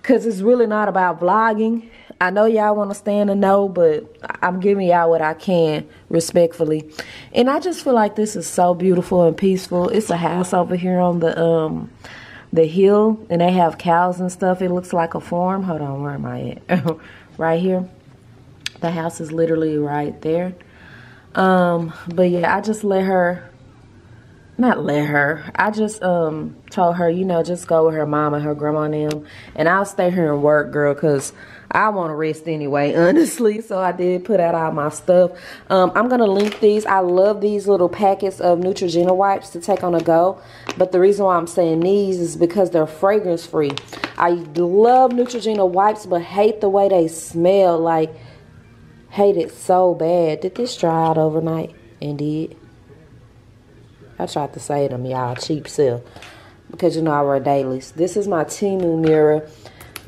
because it's really not about vlogging. I know y'all want to stand and know, but I'm giving y'all what I can respectfully. And I just feel like this is so beautiful and peaceful. It's a house over here on the um the hill, and they have cows and stuff. It looks like a farm. Hold on, where am I at? <laughs> right here. The house is literally right there. Um, but yeah, I just let her not let her. I just um told her, you know, just go with her mom and her grandma and them. And I'll stay here and work, girl, because I want to rest anyway, <laughs> honestly. So I did put out all my stuff. Um, I'm going to link these. I love these little packets of Neutrogena wipes to take on a go. But the reason why I'm saying these is because they're fragrance free. I love Neutrogena wipes, but hate the way they smell. Like, hate it so bad. Did this dry out overnight? Indeed. I tried to say them, y'all, cheap sell. Because, you know, I wear dailies. This is my Temu mirror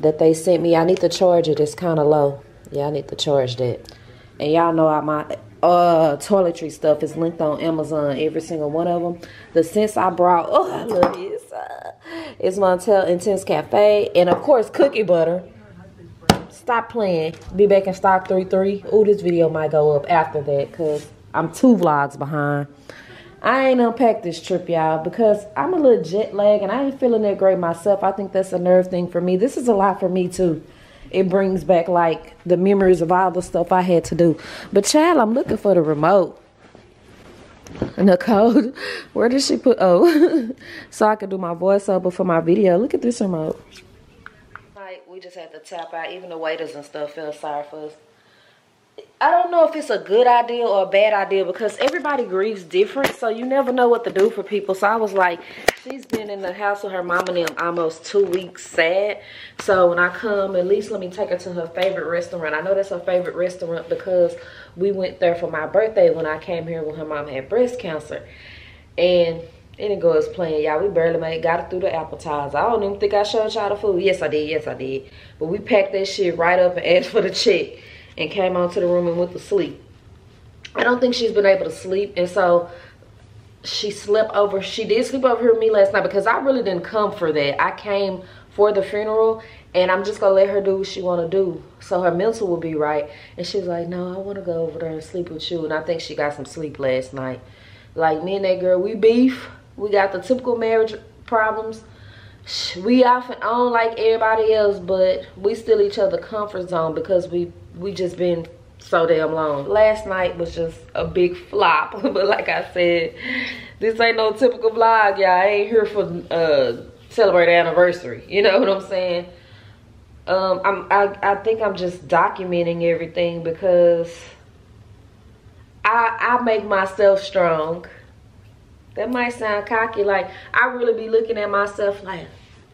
that they sent me. I need to charge it. It's kind of low. Yeah, I need to charge that. And y'all know how my uh, toiletry stuff is linked on Amazon. Every single one of them. The scents I brought. Oh, I love this. Uh, it's Montale Intense Cafe. And, of course, cookie butter. Stop playing. Be back in stock 3-3. Oh, this video might go up after that because I'm two vlogs behind. I ain't unpacked this trip, y'all, because I'm a little jet lag and I ain't feeling that great myself. I think that's a nerve thing for me. This is a lot for me, too. It brings back, like, the memories of all the stuff I had to do. But, child, I'm looking for the remote. Nicole, <laughs> where did she put, oh, <laughs> so I could do my voiceover for my video. Look at this remote. Like, we just had to tap out. Even the waiters and stuff felt sorry for us. I don't know if it's a good idea or a bad idea because everybody grieves different, so you never know what to do for people. So I was like, she's been in the house with her mom and them almost two weeks sad. So when I come, at least let me take her to her favorite restaurant. I know that's her favorite restaurant because we went there for my birthday when I came here when her mom had breast cancer. And it didn't go as planned, y'all. We barely made, got it through the appetizer. I don't even think I showed y'all the food. Yes, I did. Yes, I did. But we packed that shit right up and asked for the check and came onto the room and went to sleep. I don't think she's been able to sleep. And so she slept over. She did sleep over here with me last night because I really didn't come for that. I came for the funeral and I'm just gonna let her do what she wanna do so her mental will be right. And she was like, no, I wanna go over there and sleep with you. And I think she got some sleep last night. Like me and that girl, we beef. We got the typical marriage problems. We off and on like everybody else, but we still each other comfort zone because we we just been so damn long. Last night was just a big flop. <laughs> but like I said, this ain't no typical vlog, y'all. I ain't here for uh celebrate anniversary. You know <laughs> what I'm saying? Um, I'm, I, I think I'm just documenting everything because I, I make myself strong. That might sound cocky. Like, I really be looking at myself like,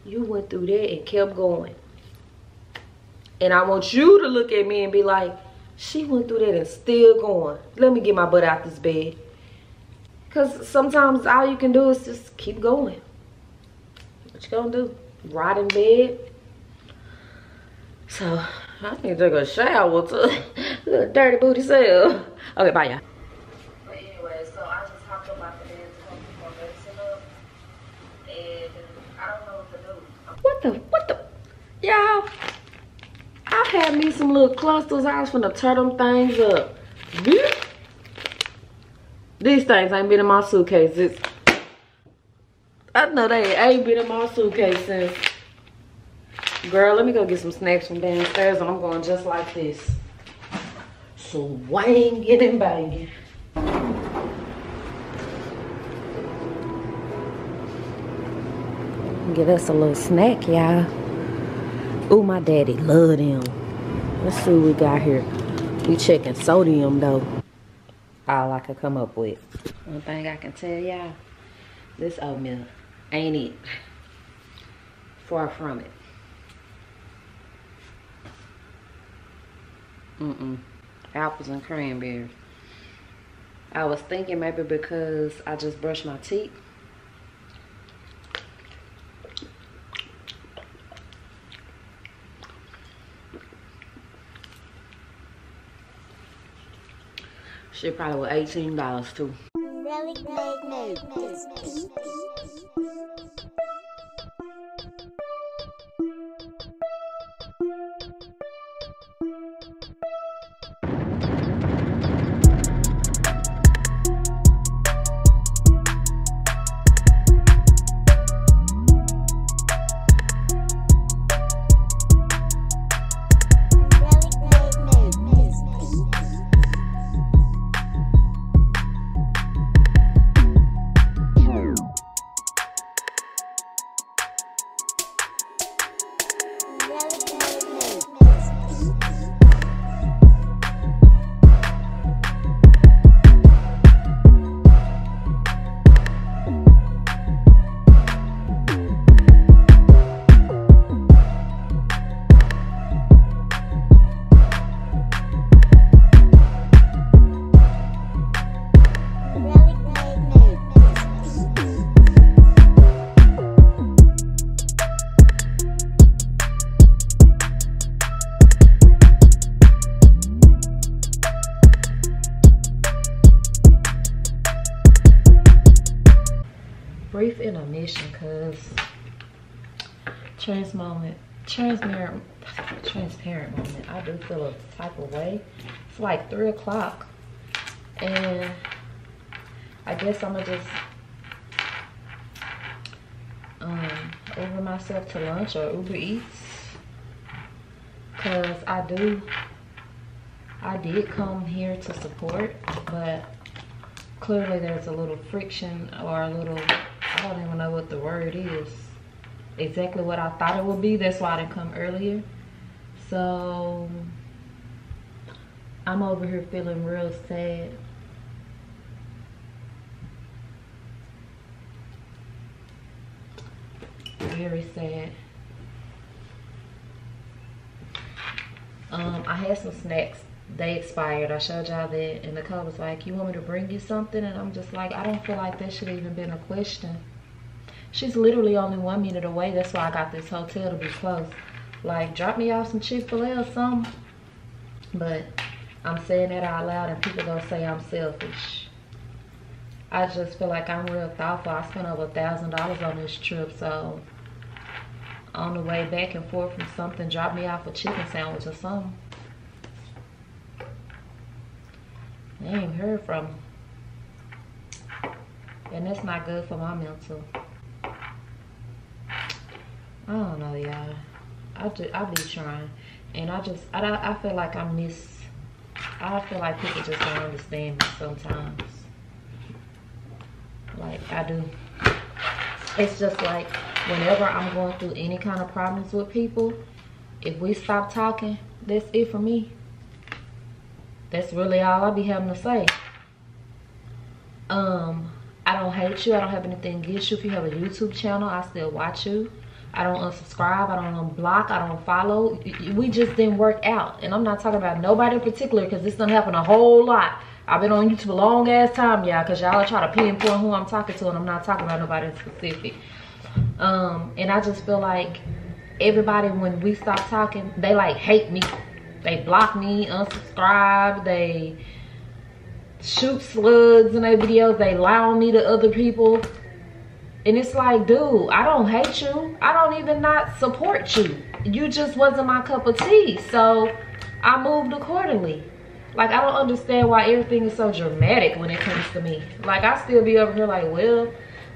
you went through that and kept going. And I want you to look at me and be like, she went through that and still going. Let me get my butt out this bed. Because sometimes all you can do is just keep going. What you gonna do? Rot in bed? So, I need to take a shower to <laughs> dirty booty self. Okay, bye, y'all. But anyway, so I just hopped up out the bed to help put my medicine up. And I don't know what to do. What the, what the, y'all? I had me some little clusters. I was finna turn them things up. These things ain't been in my suitcase. It's, I know they ain't been in my suitcase since. Girl, let me go get some snacks from downstairs and I'm going just like this. Swanging and banging. Get us a little snack, y'all. Ooh, my daddy love them. Let's see what we got here. We checking sodium though. All I could come up with. One thing I can tell y'all, this oatmeal ain't it. Far from it. Mm-mm. Apples and cranberries. I was thinking maybe because I just brushed my teeth. She probably was $18 too. Brief intermission because trans moment transparent transparent moment. I do feel a type of way. It's like three o'clock and i guess i'm gonna just um uber myself to lunch or uber eats because i do i did come here to support but clearly there's a little friction or a little don't even know what the word is. Exactly what I thought it would be. That's why I didn't come earlier. So I'm over here feeling real sad. Very sad. Um I had some snacks. They expired. I showed y'all that. And Nicole was like, you want me to bring you something? And I'm just like, I don't feel like that should even been a question. She's literally only one minute away. That's why I got this hotel to be close. Like, drop me off some Chick-fil-A or something. But I'm saying that out loud and people gonna say I'm selfish. I just feel like I'm real thoughtful. I spent over thousand dollars on this trip, so on the way back and forth from something, drop me off a chicken sandwich or something. I ain't heard from. And that's not good for my mental. I don't know, y'all. I just, I be trying. And I just, I, I feel like I miss, I feel like people just don't understand me sometimes. Like, I do. It's just like, whenever I'm going through any kind of problems with people, if we stop talking, that's it for me. That's really all I be having to say. Um, I don't hate you. I don't have anything against you. If you have a YouTube channel, I still watch you. I don't unsubscribe. I don't unblock. I don't follow. We just didn't work out. And I'm not talking about nobody in particular because this done happen a whole lot. I've been on YouTube a long ass time, y'all, because y'all try to pinpoint who I'm talking to and I'm not talking about nobody specific. Um, and I just feel like everybody, when we stop talking, they like hate me. They block me, unsubscribe, they shoot slugs in their videos, they lie on me to other people. And it's like, dude, I don't hate you. I don't even not support you. You just wasn't my cup of tea. So I moved accordingly. Like, I don't understand why everything is so dramatic when it comes to me. Like, I still be over here like, well,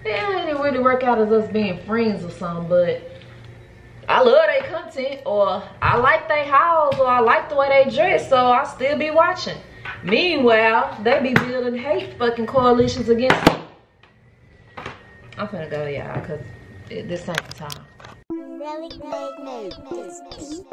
yeah, it didn't really work out as us being friends or something, but I love their content or I like their house or I like the way they dress, so I still be watching. Meanwhile, they be building hate fucking coalitions against me. I'm finna go, y'all, because this ain't the time. Relic made movies.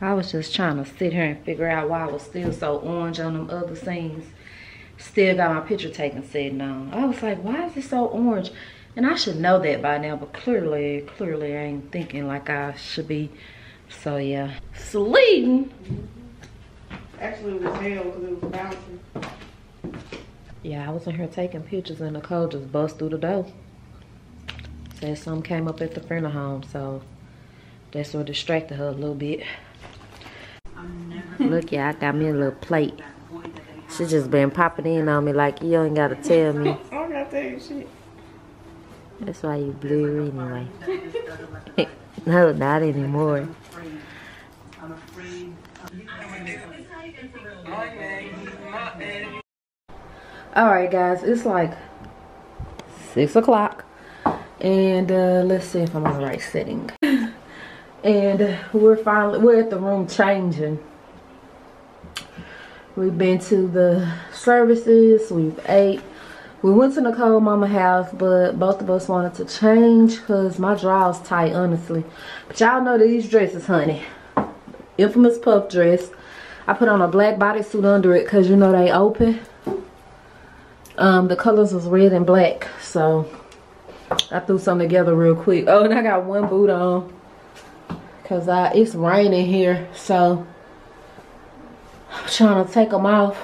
I was just trying to sit here and figure out why I was still so orange on them other scenes. Still got my picture taken sitting on. I was like, why is it so orange? And I should know that by now, but clearly, clearly I ain't thinking like I should be. So yeah, sleeping. Actually, it was hell because it was bouncing. Yeah, I was in here taking pictures and Nicole just bust through the door. Said something came up at the funeral home, so that's what distracted her a little bit. Look, yeah, I got me a little plate. She just been popping in on me like you ain't gotta tell me. <laughs> I don't gotta tell you shit. That's why you blue anyway. <laughs> no, not anymore. All right, guys, it's like six o'clock, and uh, let's see if I'm on the right setting. <laughs> and we're finally we're at the room changing. We've been to the services. We've ate. We went to Nicole mama house, but both of us wanted to change because my drawers tight, honestly. But y'all know these dresses, honey. Infamous puff dress. I put on a black bodysuit under it because you know they open. Um, the colors was red and black, so I threw something together real quick. Oh, and I got one boot on because I it's raining here, so I'm trying to take them off.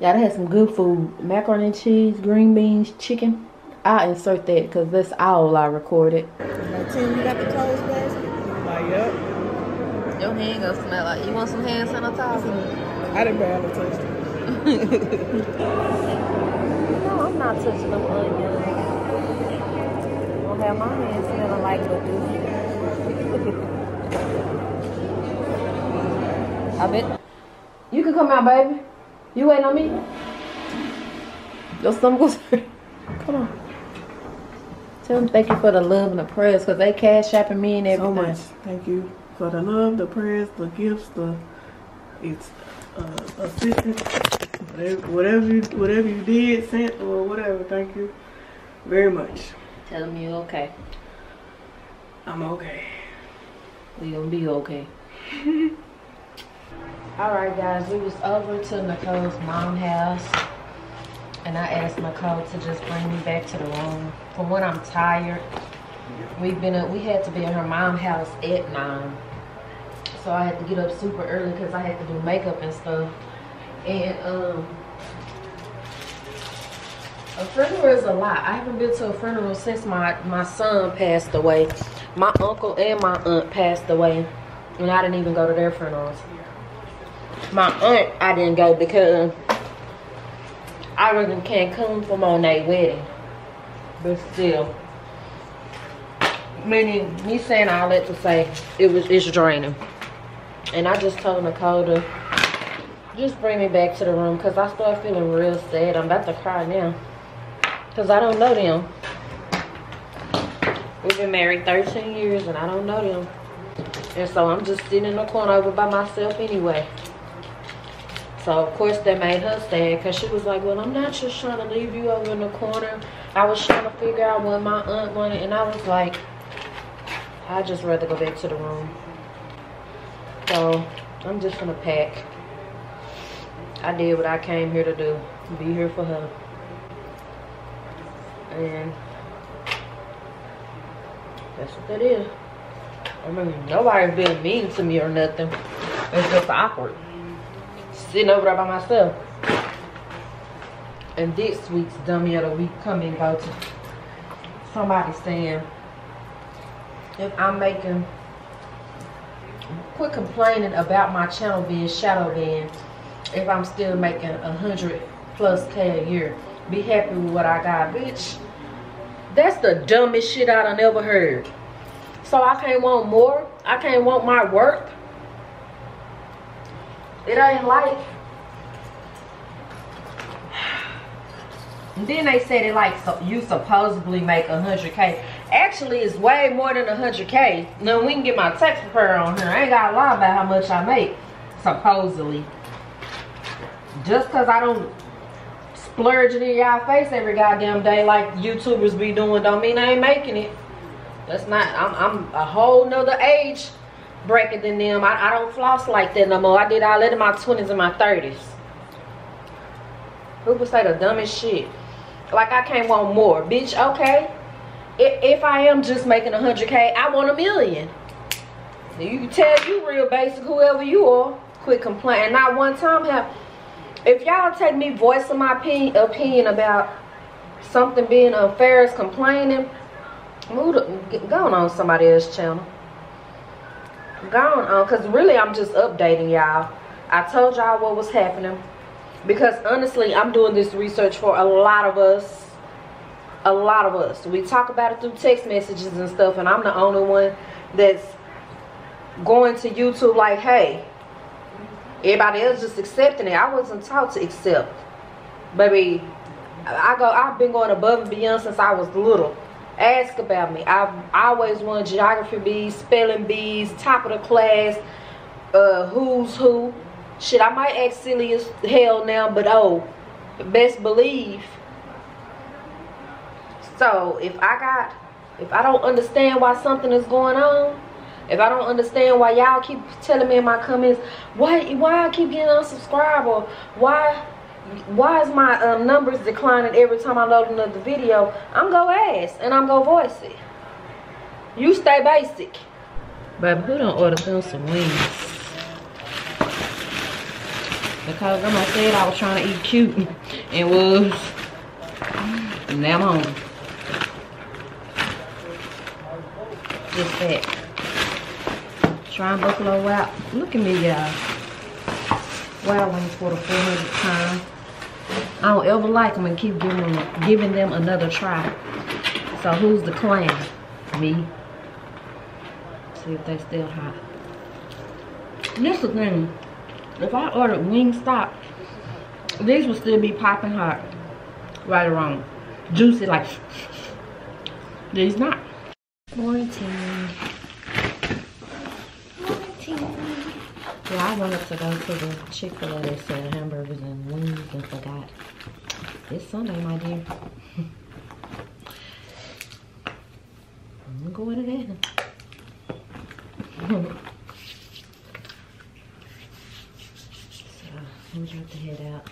Yeah, they had some good food. Macaroni and cheese, green beans, chicken. I'll insert that because that's all I recorded. Tim, you got the clothes basket? Like, yep. Your hand gonna smell like you want some hand sanitizer? I didn't barely touch it. No, I'm not touching them onions. Don't have my hands smelling like <laughs> I bet. You can come out, baby. You waiting on me? Your stomach goes Come on. Tell them thank you for the love and the prayers because they cash shopping me and everything. So much. Thank you for the love, the prayers, the gifts, the it's uh, assistance, whatever, whatever you whatever you did, sent or whatever. Thank you very much. Tell them you're okay. I'm okay. We gonna be okay. <laughs> Alright guys, we was over to Nicole's mom house and I asked Nicole to just bring me back to the room. For when I'm tired. We've been at, we had to be in her mom house at nine. So I had to get up super early because I had to do makeup and stuff. And um A funeral is a lot. I haven't been to a funeral since my, my son passed away. My uncle and my aunt passed away. And I didn't even go to their funerals. My aunt, I didn't go because I was in Cancun for Monet wedding. But still. Meaning, me saying all that to say, it was it's draining. And I just told Nicole to just bring me back to the room because I start feeling real sad. I'm about to cry now. Because I don't know them. We've been married 13 years and I don't know them. And so I'm just sitting in the corner over by myself anyway. So of course that made her sad because she was like, well, I'm not just trying to leave you over in the corner. I was trying to figure out what my aunt wanted. And I was like, I'd just rather go back to the room. So I'm just gonna pack. I did what I came here to do. Be here for her. And that's what that is. I mean, nobody's being mean to me or nothing. It's just awkward. Sitting over there by myself. And this week's dummy of the week and go to somebody saying if I'm making quit complaining about my channel being shadow banned if I'm still making a hundred plus K a year. Be happy with what I got, bitch. That's the dumbest shit I done ever heard. So I can't want more. I can't want my work. It ain't like. And then they said it like so you supposedly make a hundred K. Actually, it's way more than a hundred K. Now we can get my tax preparer on here. I ain't got to lie about how much I make, supposedly. Just cause I don't splurge it in y'all face every goddamn day like YouTubers be doing, don't mean I ain't making it. That's not. I'm, I'm a whole nother age bracket than them. I, I don't floss like that no more. I did all that in my 20s and my 30s. Who would say the dumbest shit? Like I can't want more. Bitch, okay. If, if I am just making 100K, I want a million. You can tell you real basic, whoever you are. Quit complaining. Not one time have... If y'all take me voicing my opinion, opinion about something being unfair as complaining, move to, go on somebody else's channel. Go on, uh, because really I'm just updating y'all. I told y'all what was happening. Because honestly i'm doing this research for a lot of us. A lot of us. We talk about it through text messages and stuff and i'm the only one that's going to youtube like hey everybody else just accepting it. I wasn't taught to accept. Baby i go i've been going above and beyond since i was little ask about me i've always won geography bees spelling bees top of the class uh who's who Shit, I might act silly as hell now, but oh, best believe. So if I got, if I don't understand why something is going on, if I don't understand why y'all keep telling me in my comments, why why I keep getting unsubscribed or why why is my um, numbers declining every time I load another video, I'm go ask and I'm go voice it. You stay basic. Baby, who don't order them some wings? Because like said, I was trying to eat cute and was. And now I'm home. Just that. Trying Buffalo out. Look at me, y'all. Wild wings for the 400th time. I don't ever like them and keep giving them, giving them another try. So who's the clan? Me. See if they still hot. This the thing. If I ordered Wingstop, these would still be popping hot. Right or wrong. Juicy like <laughs> these not. Morning. Yeah, I wanted to go to the Chick-fil-A that sell hamburgers and wings and forgot. It's Sunday, my dear. I'm going to that. I'm about to head out.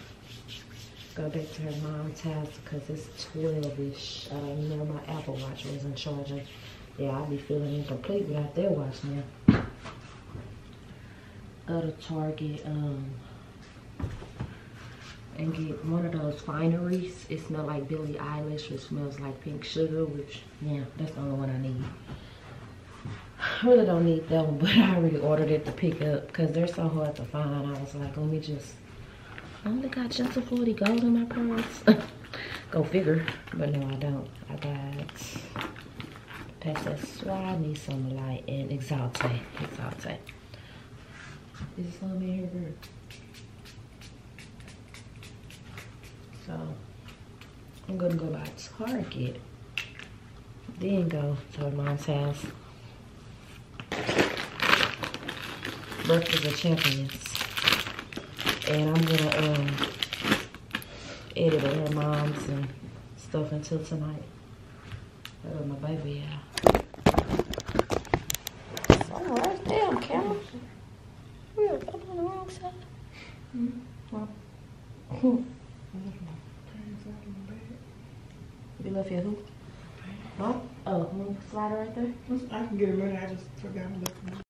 Go back to her mom's house because it's 12-ish. I didn't know my Apple Watch was in charge of. Yeah, I'll be feeling incomplete without their watch now. Other Target, um, and get one of those fineries. It smells like Billie Eilish, which smells like pink sugar, which, yeah, that's the only one I need. I really don't need that one, <laughs> but I already ordered it to pick up because they're so hard to find. I was like, let me just, I only got a 40 gold in my purse. <laughs> Go figure, but no, I don't. I got Pastel I need some light and Exalte. Exalte. Is this on here, girl? So, I'm gonna go by Target. Then go to mom's house. Breakfast of Champions. And I'm gonna um, edit at her mom's and stuff until tonight. Oh, my baby, yeah. Alright, damn, camera. We're up on the wrong side. Hmm. Well, you left your who? Huh? Oh, slider right there. I can get it ready. I just forgot to look.